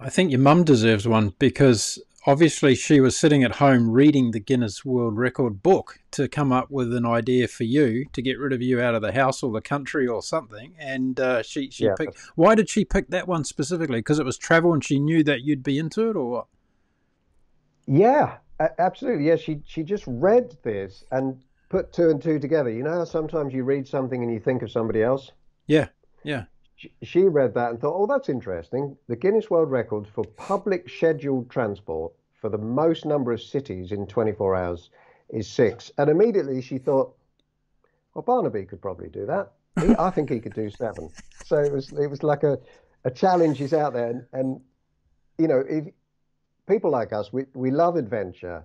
I think your mum deserves one because obviously she was sitting at home reading the Guinness World Record book to come up with an idea for you to get rid of you out of the house or the country or something. And uh, she she Yeah. picked. Why did she pick that one specifically? Because it was travel and she knew that you'd be into it, or what? Yeah, absolutely. Yeah, she she just read this and put two and two together. You know how sometimes you read something and you think of somebody else? Yeah, yeah. She, she read that and thought, "Oh, that's interesting. The Guinness World Record for public scheduled transport for the most number of cities in 24 hours is six. And immediately she thought, "Well, Barnaby could probably do that. He, I think he could do seven. So it was it was like a a challenge is out there, and, and you know, if people like us, we we love adventure,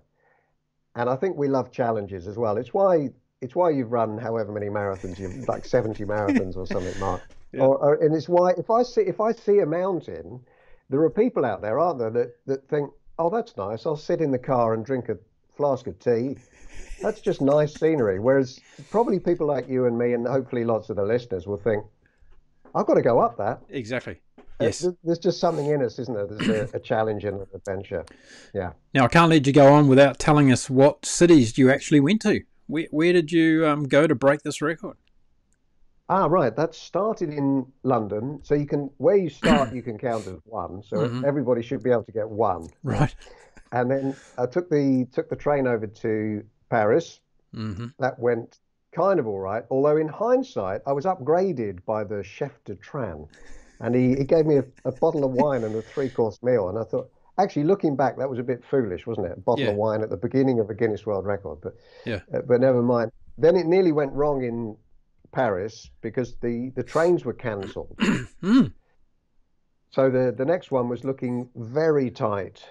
and I think we love challenges as well. It's why it's why you've run however many marathons you've like 70 marathons or something, Mark. Yeah. Or, or and it's why if I see if I see a mountain, there are people out there, aren't there, that that think, oh, that's nice. I'll sit in the car and drink a flask of tea. That's just nice scenery. Whereas probably people like you and me, and hopefully lots of the listeners will think, I've got to go up that. Exactly. Uh, Yes. There's just something in us, isn't there? There's a, a challenge and an adventure. Yeah. Now I can't let you go on without telling us what cities you actually went to. Where where did you um, go to break this record? Ah, right. That started in London. So you can, where you start, you can count as one. So Mhm. everybody should be able to get one. Right. And then I took the took the train over to Paris. hmm That went kind of all right. Although in hindsight, I was upgraded by the chef de train, and he, he gave me a, a bottle of wine and a three course meal. And I thought, actually, looking back, that was a bit foolish, wasn't it? A bottle Yeah. of wine at the beginning of a Guinness World Record. But Yeah. uh, but never mind. Then it nearly went wrong in Paris because the the trains were cancelled. Mm. So the the next one was looking very tight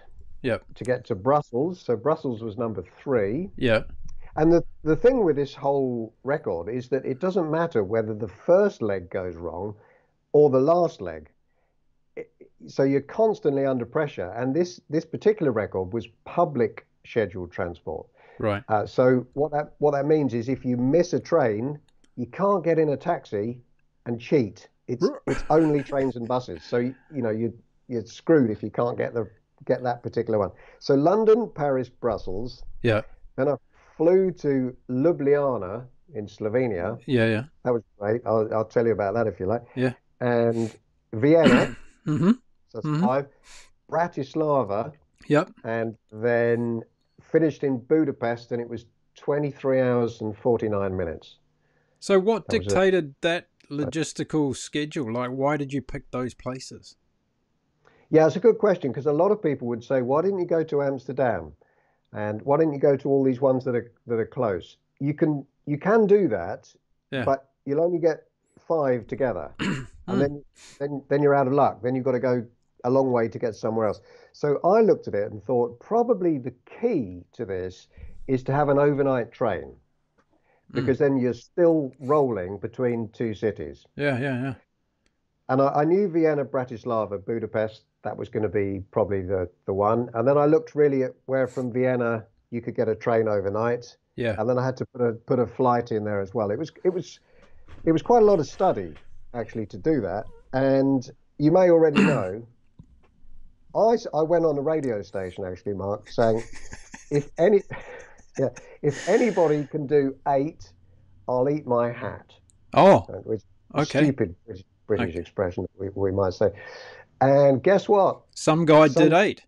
Yep. to get to Brussels. So Brussels was number three. Yeah. And the, the thing with this whole record is that it doesn't matter whether the first leg goes wrong or the last leg. So you're constantly under pressure. And this, this particular record was public scheduled transport. Right. Uh, so what that what that means is if you miss a train, you can't get in a taxi and cheat. It's it's only trains and buses. So you, you know you you're screwed if you can't get the get that particular one. So London, Paris, Brussels. Yeah. Then I flew to Ljubljana in Slovenia. Yeah. Yeah. That was great. I'll, I'll tell you about that if you like. Yeah. And Vienna, hmm so that's Mhm. five. Bratislava, Yep. and then finished in Budapest, and it was 23 hours and 49 minutes. So what That dictated that logistical schedule? Like, why did you pick those places? Yeah, it's a good question because a lot of people would say, why didn't you go to Amsterdam? And why didn't you go to all these ones that are that are close? You can you can do that, Yeah. but you'll only get five together. Mm. and then, then then you're out of luck. Then you've got to go a long way to get somewhere else. So I looked at it and thought probably the key to this is to have an overnight train, because then you're still rolling between two cities. Yeah. Yeah. Yeah. And I, I knew Vienna, Bratislava, Budapest. That was going to be probably the the one. And then I looked really at where from Vienna you could get a train overnight. Yeah. And then I had to put a put a flight in there as well. It was it was it was quite a lot of study actually to do that. And you may already know, I, I went on a radio station actually, Mark, saying if any yeah if anybody can do eight, I'll eat my hat. Oh. Which Okay. stupid British, British Okay. expression we, we might say. And guess what? Some guy Some- did eight.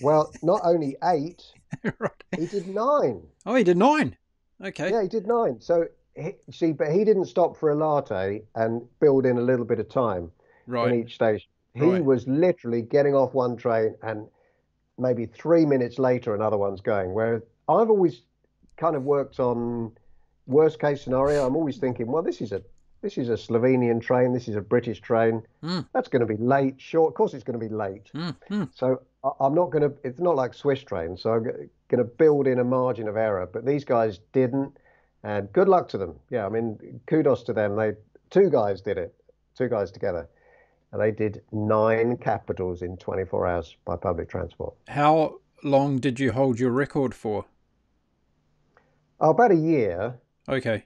Well, not only eight, right. he did nine. Oh, he did nine. Okay. Yeah, he did nine. So he, see, but he didn't stop for a latte and build in a little bit of time in each station. He Right. was literally getting off one train and maybe three minutes later another one's going. Where I've always kind of worked on worst case scenario. I'm always thinking, well, this is a this is a Slovenian train. This is a British train. Mm. That's going to be late. sure. Of course, it's going to be late. Mm, mm. So I'm not going to. It's not like Swiss trains. So I'm going to build in a margin of error. But these guys didn't, and good luck to them. Yeah, I mean, kudos to them. They two guys did it, two guys together, and they did nine capitals in 24 hours by public transport. How long did you hold your record for? Oh, about a year. Okay.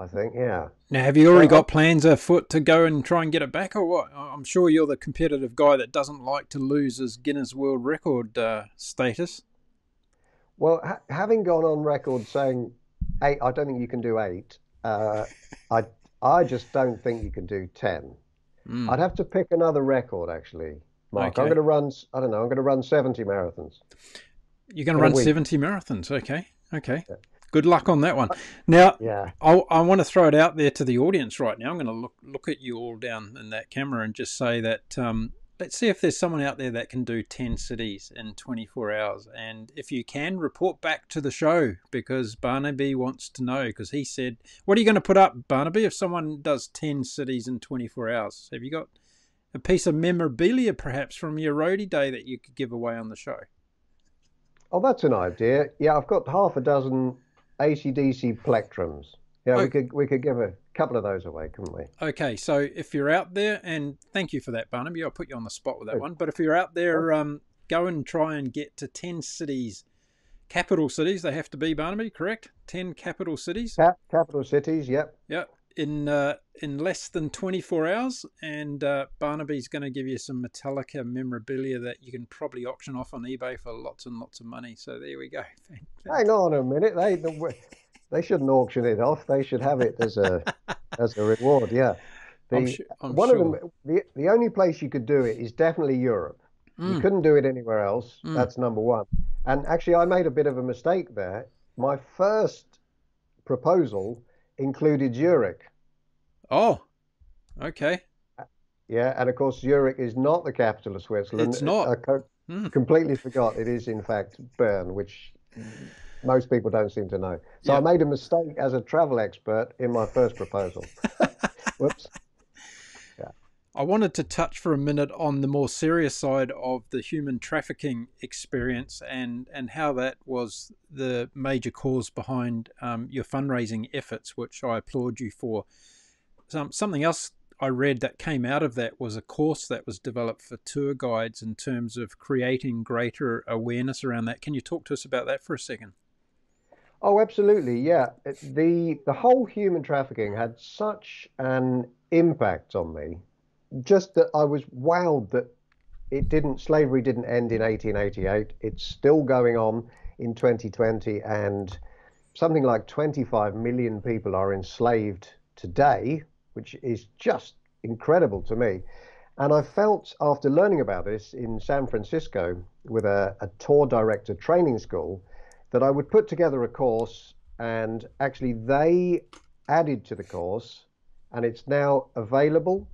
I think, yeah. Now, have you already got plans afoot to go and try and get it back, or what? I'm sure you're the competitive guy that doesn't like to lose his Guinness World Record uh, status. Well, ha- having gone on record saying eight, I don't think you can do eight. Uh, I I just don't think you can do ten. Mm. I'd have to pick another record, actually, Mark. Okay. I'm going to run. I don't know. I'm going to run seventy marathons. You're going to run seventy marathons. Okay. Okay. Yeah. Good luck on that one. Now, yeah, I, I want to throw it out there to the audience right now. I'm going to look look at you all down in that camera and just say that um, let's see if there's someone out there that can do 10 cities in 24 hours. And if you can, report back to the show because Barnaby wants to know. Because he said, What are you going to put up, Barnaby, if someone does 10 cities in 24 hours? Have you got a piece of memorabilia perhaps from your roadie day that you could give away on the show? Oh, that's an idea. Yeah, I've got half a dozen ACDC plectrums. Yeah, oh. we could we could give a couple of those away, couldn't we? Okay, so if you're out there, and thank you for that, Barnaby, I'll put you on the spot with that one. But if you're out there, um, go and try and get to ten cities, capital cities. They have to be Barnaby, correct? Ten capital cities. Cap- capital cities. Yep. Yep. In uh, in less than 24 hours, and uh, Barnaby's going to give you some Metallica memorabilia that you can probably auction off on eBay for lots and lots of money. So there we go. Hang on a minute, they they shouldn't auction it off. They should have it as a as a reward. Yeah. The, I'm I'm one sure. of them, the, the only place you could do it is definitely Europe. Mm. You couldn't do it anywhere else. Mm. That's number one. And actually, I made a bit of a mistake there. My first proposal included Zurich. Oh, okay. Yeah, and of course, Zurich is not the capital of Switzerland. It's not. I co- mm. completely forgot. It is, in fact, Bern, which most people don't seem to know. So yep. I made a mistake as a travel expert in my first proposal. Whoops. Yeah. I wanted to touch for a minute on the more serious side of the human trafficking experience and, and how that was the major cause behind um, your fundraising efforts, which I applaud you for. Some, something else I read that came out of that was a course that was developed for tour guides in terms of creating greater awareness around that. Can you talk to us about that for a second? Oh, absolutely. Yeah. Uh, the the whole human trafficking had such an impact on me. Just that I was wowed that it didn't slavery didn't end in 1888. It's still going on in 2020 and something like 25 million people are enslaved today, which is just incredible to me. And I felt after learning about this in San Francisco with a, a tour director training school that I would put together a course, and actually they added to the course, and it's now available.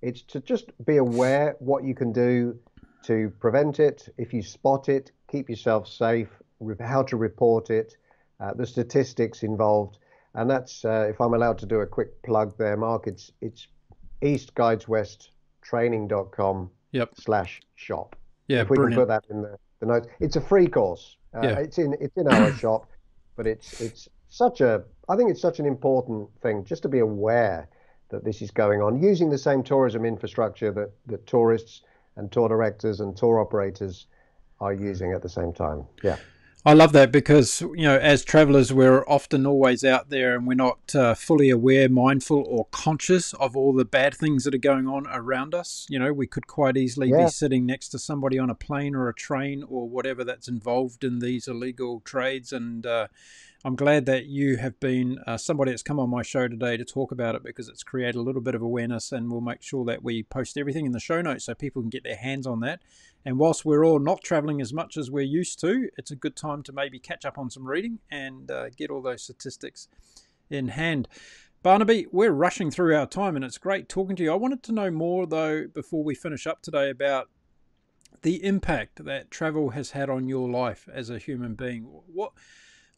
It's to just be aware what you can do to prevent it. If you spot it, keep yourself safe. How to report it, uh, the statistics involved, and that's uh, if I'm allowed to do a quick plug there, Mark. It's it's eastguideswesttraining.com yep. slash shop. Yeah, if we brilliant. can put that in the, the notes. It's a free course. Uh, yeah. It's in it's in our shop, but it's it's such a I think it's such an important thing just to be aware that this is going on using the same tourism infrastructure that that tourists and tour directors and tour operators are using at the same time. Yeah. I love that because you know, as travelers, we're often always out there, and we're not uh, fully aware, mindful, or conscious of all the bad things that are going on around us. You know, we could quite easily yeah. be sitting next to somebody on a plane or a train or whatever that's involved in these illegal trades, and uh, I'm glad that you have been uh, somebody that's come on my show today to talk about it because it's created a little bit of awareness, and we'll make sure that we post everything in the show notes so people can get their hands on that. And whilst we're all not traveling as much as we're used to, it's a good time to maybe catch up on some reading and uh, get all those statistics in hand. Barnaby, we're rushing through our time and it's great talking to you. I wanted to know more, though, before we finish up today about the impact that travel has had on your life as a human being. What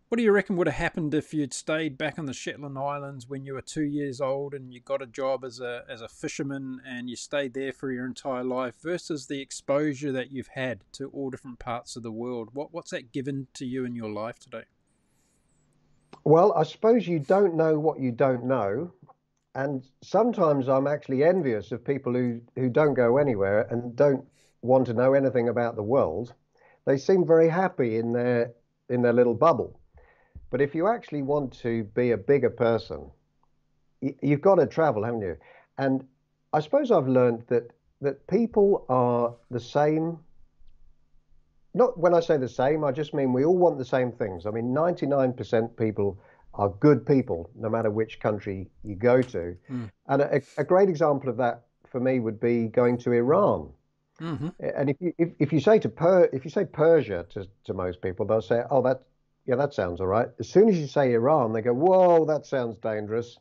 what do you reckon would have happened if you'd stayed back on the Shetland Islands when you were two years old and you got a job as a as a fisherman and you stayed there for your entire life versus the exposure that you've had to all different parts of the world? What what's that given to you in your life today? Well, I suppose you don't know what you don't know. And sometimes I'm actually envious of people who, who don't go anywhere and don't want to know anything about the world. They seem very happy in their in their little bubble. But if you actually want to be a bigger person, you've got to travel, haven't you? And I suppose I've learned that that people are the same. Not when I say the same, I just mean we all want the same things. I mean, 99% people are good people, no matter which country you go to. Mm. And a, a, great example of that for me would be going to Iran. Mm-hmm. And if you if, if you say to per if you say Persia to, to most people, they'll say, "Oh, that yeah, that sounds all right." As soon as you say Iran, they go, "Whoa, that sounds dangerous."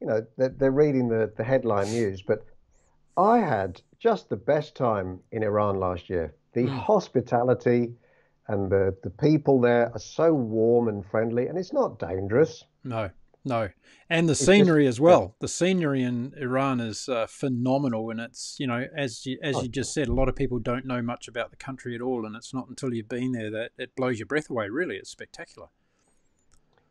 You know, they're, they're reading the the headline news. But I had just the best time in Iran last year. The mm. hospitality and the the people there are so warm and friendly, and it's not dangerous. No, no, and the it's scenery just, as well. Yeah. The scenery in Iran is uh, phenomenal, and it's you know as you, as oh. you just said, a lot of people don't know much about the country at all, and it's not until you've been there that it blows your breath away. Really, it's spectacular.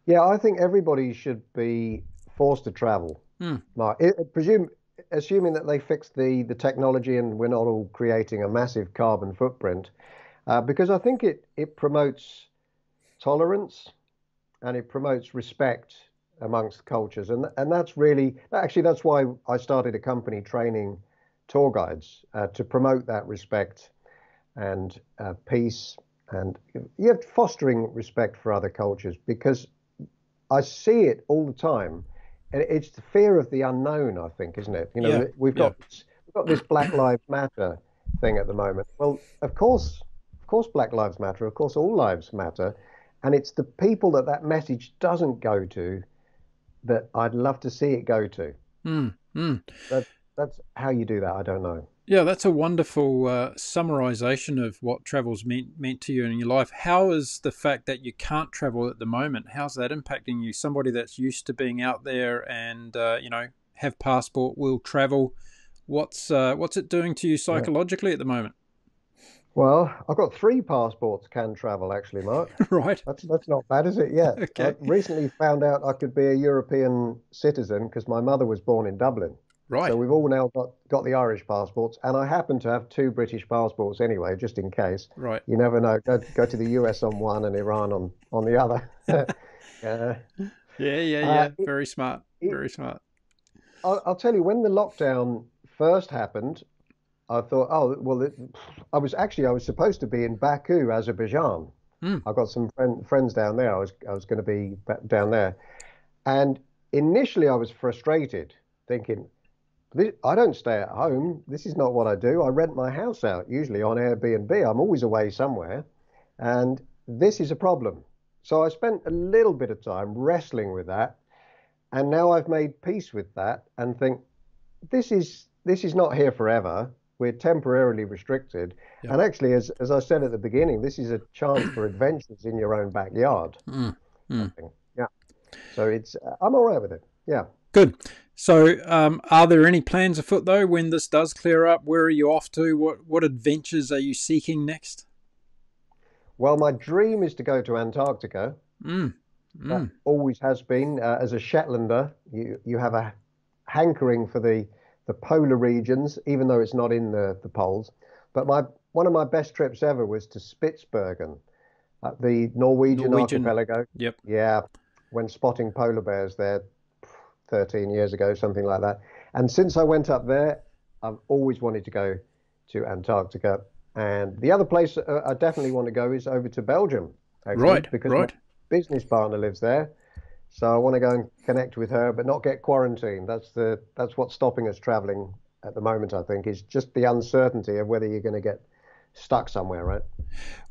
Yeah, I think everybody should be forced to travel. Mm. Mark, it, presume assuming that they fix the the technology and we're not all creating a massive carbon footprint, uh, because I think it it promotes tolerance and it promotes respect amongst cultures, and and that's really actually that's why I started a company training tour guides uh, to promote that respect and uh, peace and you have fostering respect for other cultures because I see it all the time, and it's the fear of the unknown. I think, isn't it? You know, yeah, we've got yeah. we've got this Black Lives Matter thing at the moment. Well, of course, of course, Black Lives Matter. Of course, all lives matter, and it's the people that that message doesn't go to that I'd love to see it go to. Mm, mm. That, that's how you do that. I don't know. Yeah, that's a wonderful uh, summarization of what travel's meant meant to you in your life. How is the fact that you can't travel at the moment? How's that impacting you? Somebody that's used to being out there and uh, you know have passport, will travel. What's uh, what's it doing to you psychologically yeah. at the moment? Well, I've got three passports can travel actually, Mark. right. That's that's not bad, is it? Yeah. okay. I recently found out I could be a European citizen because my mother was born in Dublin. Right. So we've all now got, got the Irish passports, and I happen to have two British passports anyway, just in case. Right. You never know. Go, go to the US on one and Iran on, on the other. uh, yeah, yeah, yeah. Uh, Very smart. It, Very smart. I'll, I'll tell you, when the lockdown first happened, I thought, oh, well, it, I was actually I was supposed to be in Baku, Azerbaijan. Mm. I've got some friend, friends down there. I was I was going to be down there, and initially I was frustrated, thinking, I don't stay at home. This is not what I do. I rent my house out, usually on Airbnb. I'm always away somewhere, and this is a problem. So I spent a little bit of time wrestling with that, and now I've made peace with that, and think this is this is not here forever we're temporarily restricted. And actually, as, as I said at the beginning, this is a chance for adventures in your own backyard. Mm. Mm. Yeah. So it's I'm all right with it. Yeah. Good. So, um, are there any plans afoot though when this does clear up? Where are you off to? What what adventures are you seeking next? Well, my dream is to go to Antarctica. Mm. That always has been. Uh, as a Shetlander, you you have a hankering for the the polar regions, even though it's not in the, the poles. But my one of my best trips ever was to Spitsbergen, the Norwegian, Norwegian, archipelago. Yep. Yeah, when spotting polar bears there 13 years ago, something like that. And since I went up there, I've always wanted to go to Antarctica. And the other place uh, I definitely want to go is over to Belgium. Actually, right. Because right. my business partner lives there. So I want to go and connect with her, but not get quarantined. That's the that's what's stopping us traveling at the moment. I think is just the uncertainty of whether you're going to get stuck somewhere, right?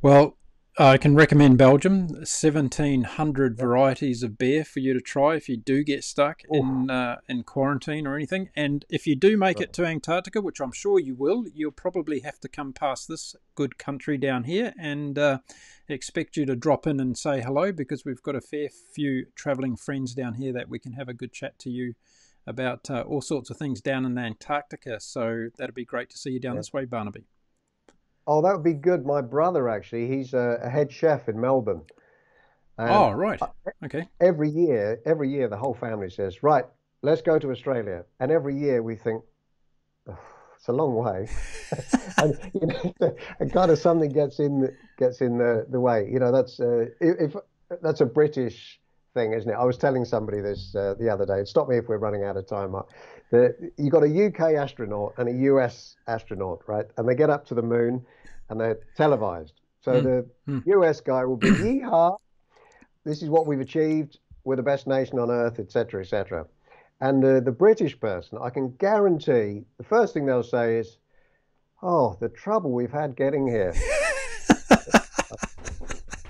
Well, I can recommend Belgium. 1,700 varieties of beer for you to try if you do get stuck in uh, in quarantine or anything. And if you do make it to Antarctica, which I'm sure you will, you'll probably have to come past this good country down here and uh, expect you to drop in and say hello because we've got a fair few travelling friends down here that we can have a good chat to you about uh, all sorts of things down in Antarctica. So that'd be great to see you down yeah. this way, Barnaby. Oh, that would be good. My brother actually, he's a, a head chef in Melbourne. And oh, right. Okay. Every year, every year, the whole family says, "Right, let's go to Australia." And every year we think, oh, "It's a long way," and you know, and kind of something gets in gets in the, the way. You know, that's uh, if, that's a British thing, isn't it? I was telling somebody this uh, the other day. Stop me if we're running out of time. The, you got a UK astronaut and a US astronaut, right? And they get up to the moon, and they're televised. So mm. the mm. US guy will be, yeehaw, this is what we've achieved. We're the best nation on earth, etc., etc. And uh, the British person, I can guarantee, the first thing they'll say is, "Oh, the trouble we've had getting here."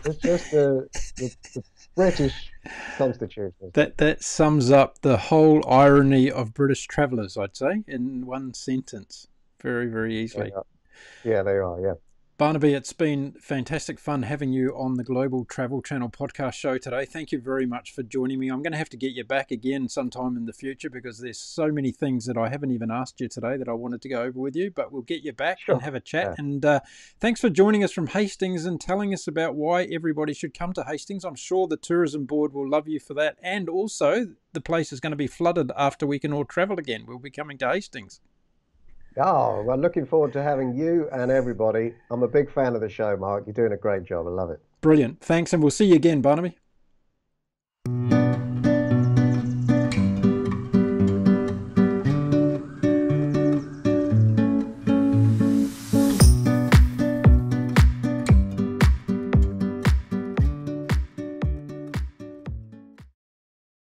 it's just the, the, the British constitution. That that sums up the whole irony of British travellers, I'd say, in one sentence, very very easily. Yeah, they are. Yeah. Barnaby, it's been fantastic fun having you on the Global Travel Channel podcast show today. Thank you very much for joining me. I'm going to have to get you back again sometime in the future because there's so many things that I haven't even asked you today that I wanted to go over with you, but we'll get you back sure. and have a chat. Yeah. And uh, thanks for joining us from Hastings and telling us about why everybody should come to Hastings. I'm sure the tourism board will love you for that. And also, the place is going to be flooded after we can all travel again. We'll be coming to Hastings. Oh, well, looking forward to having you and everybody. I'm a big fan of the show, Mark. You're doing a great job. I love it. Brilliant. Thanks, and we'll see you again, Barnaby.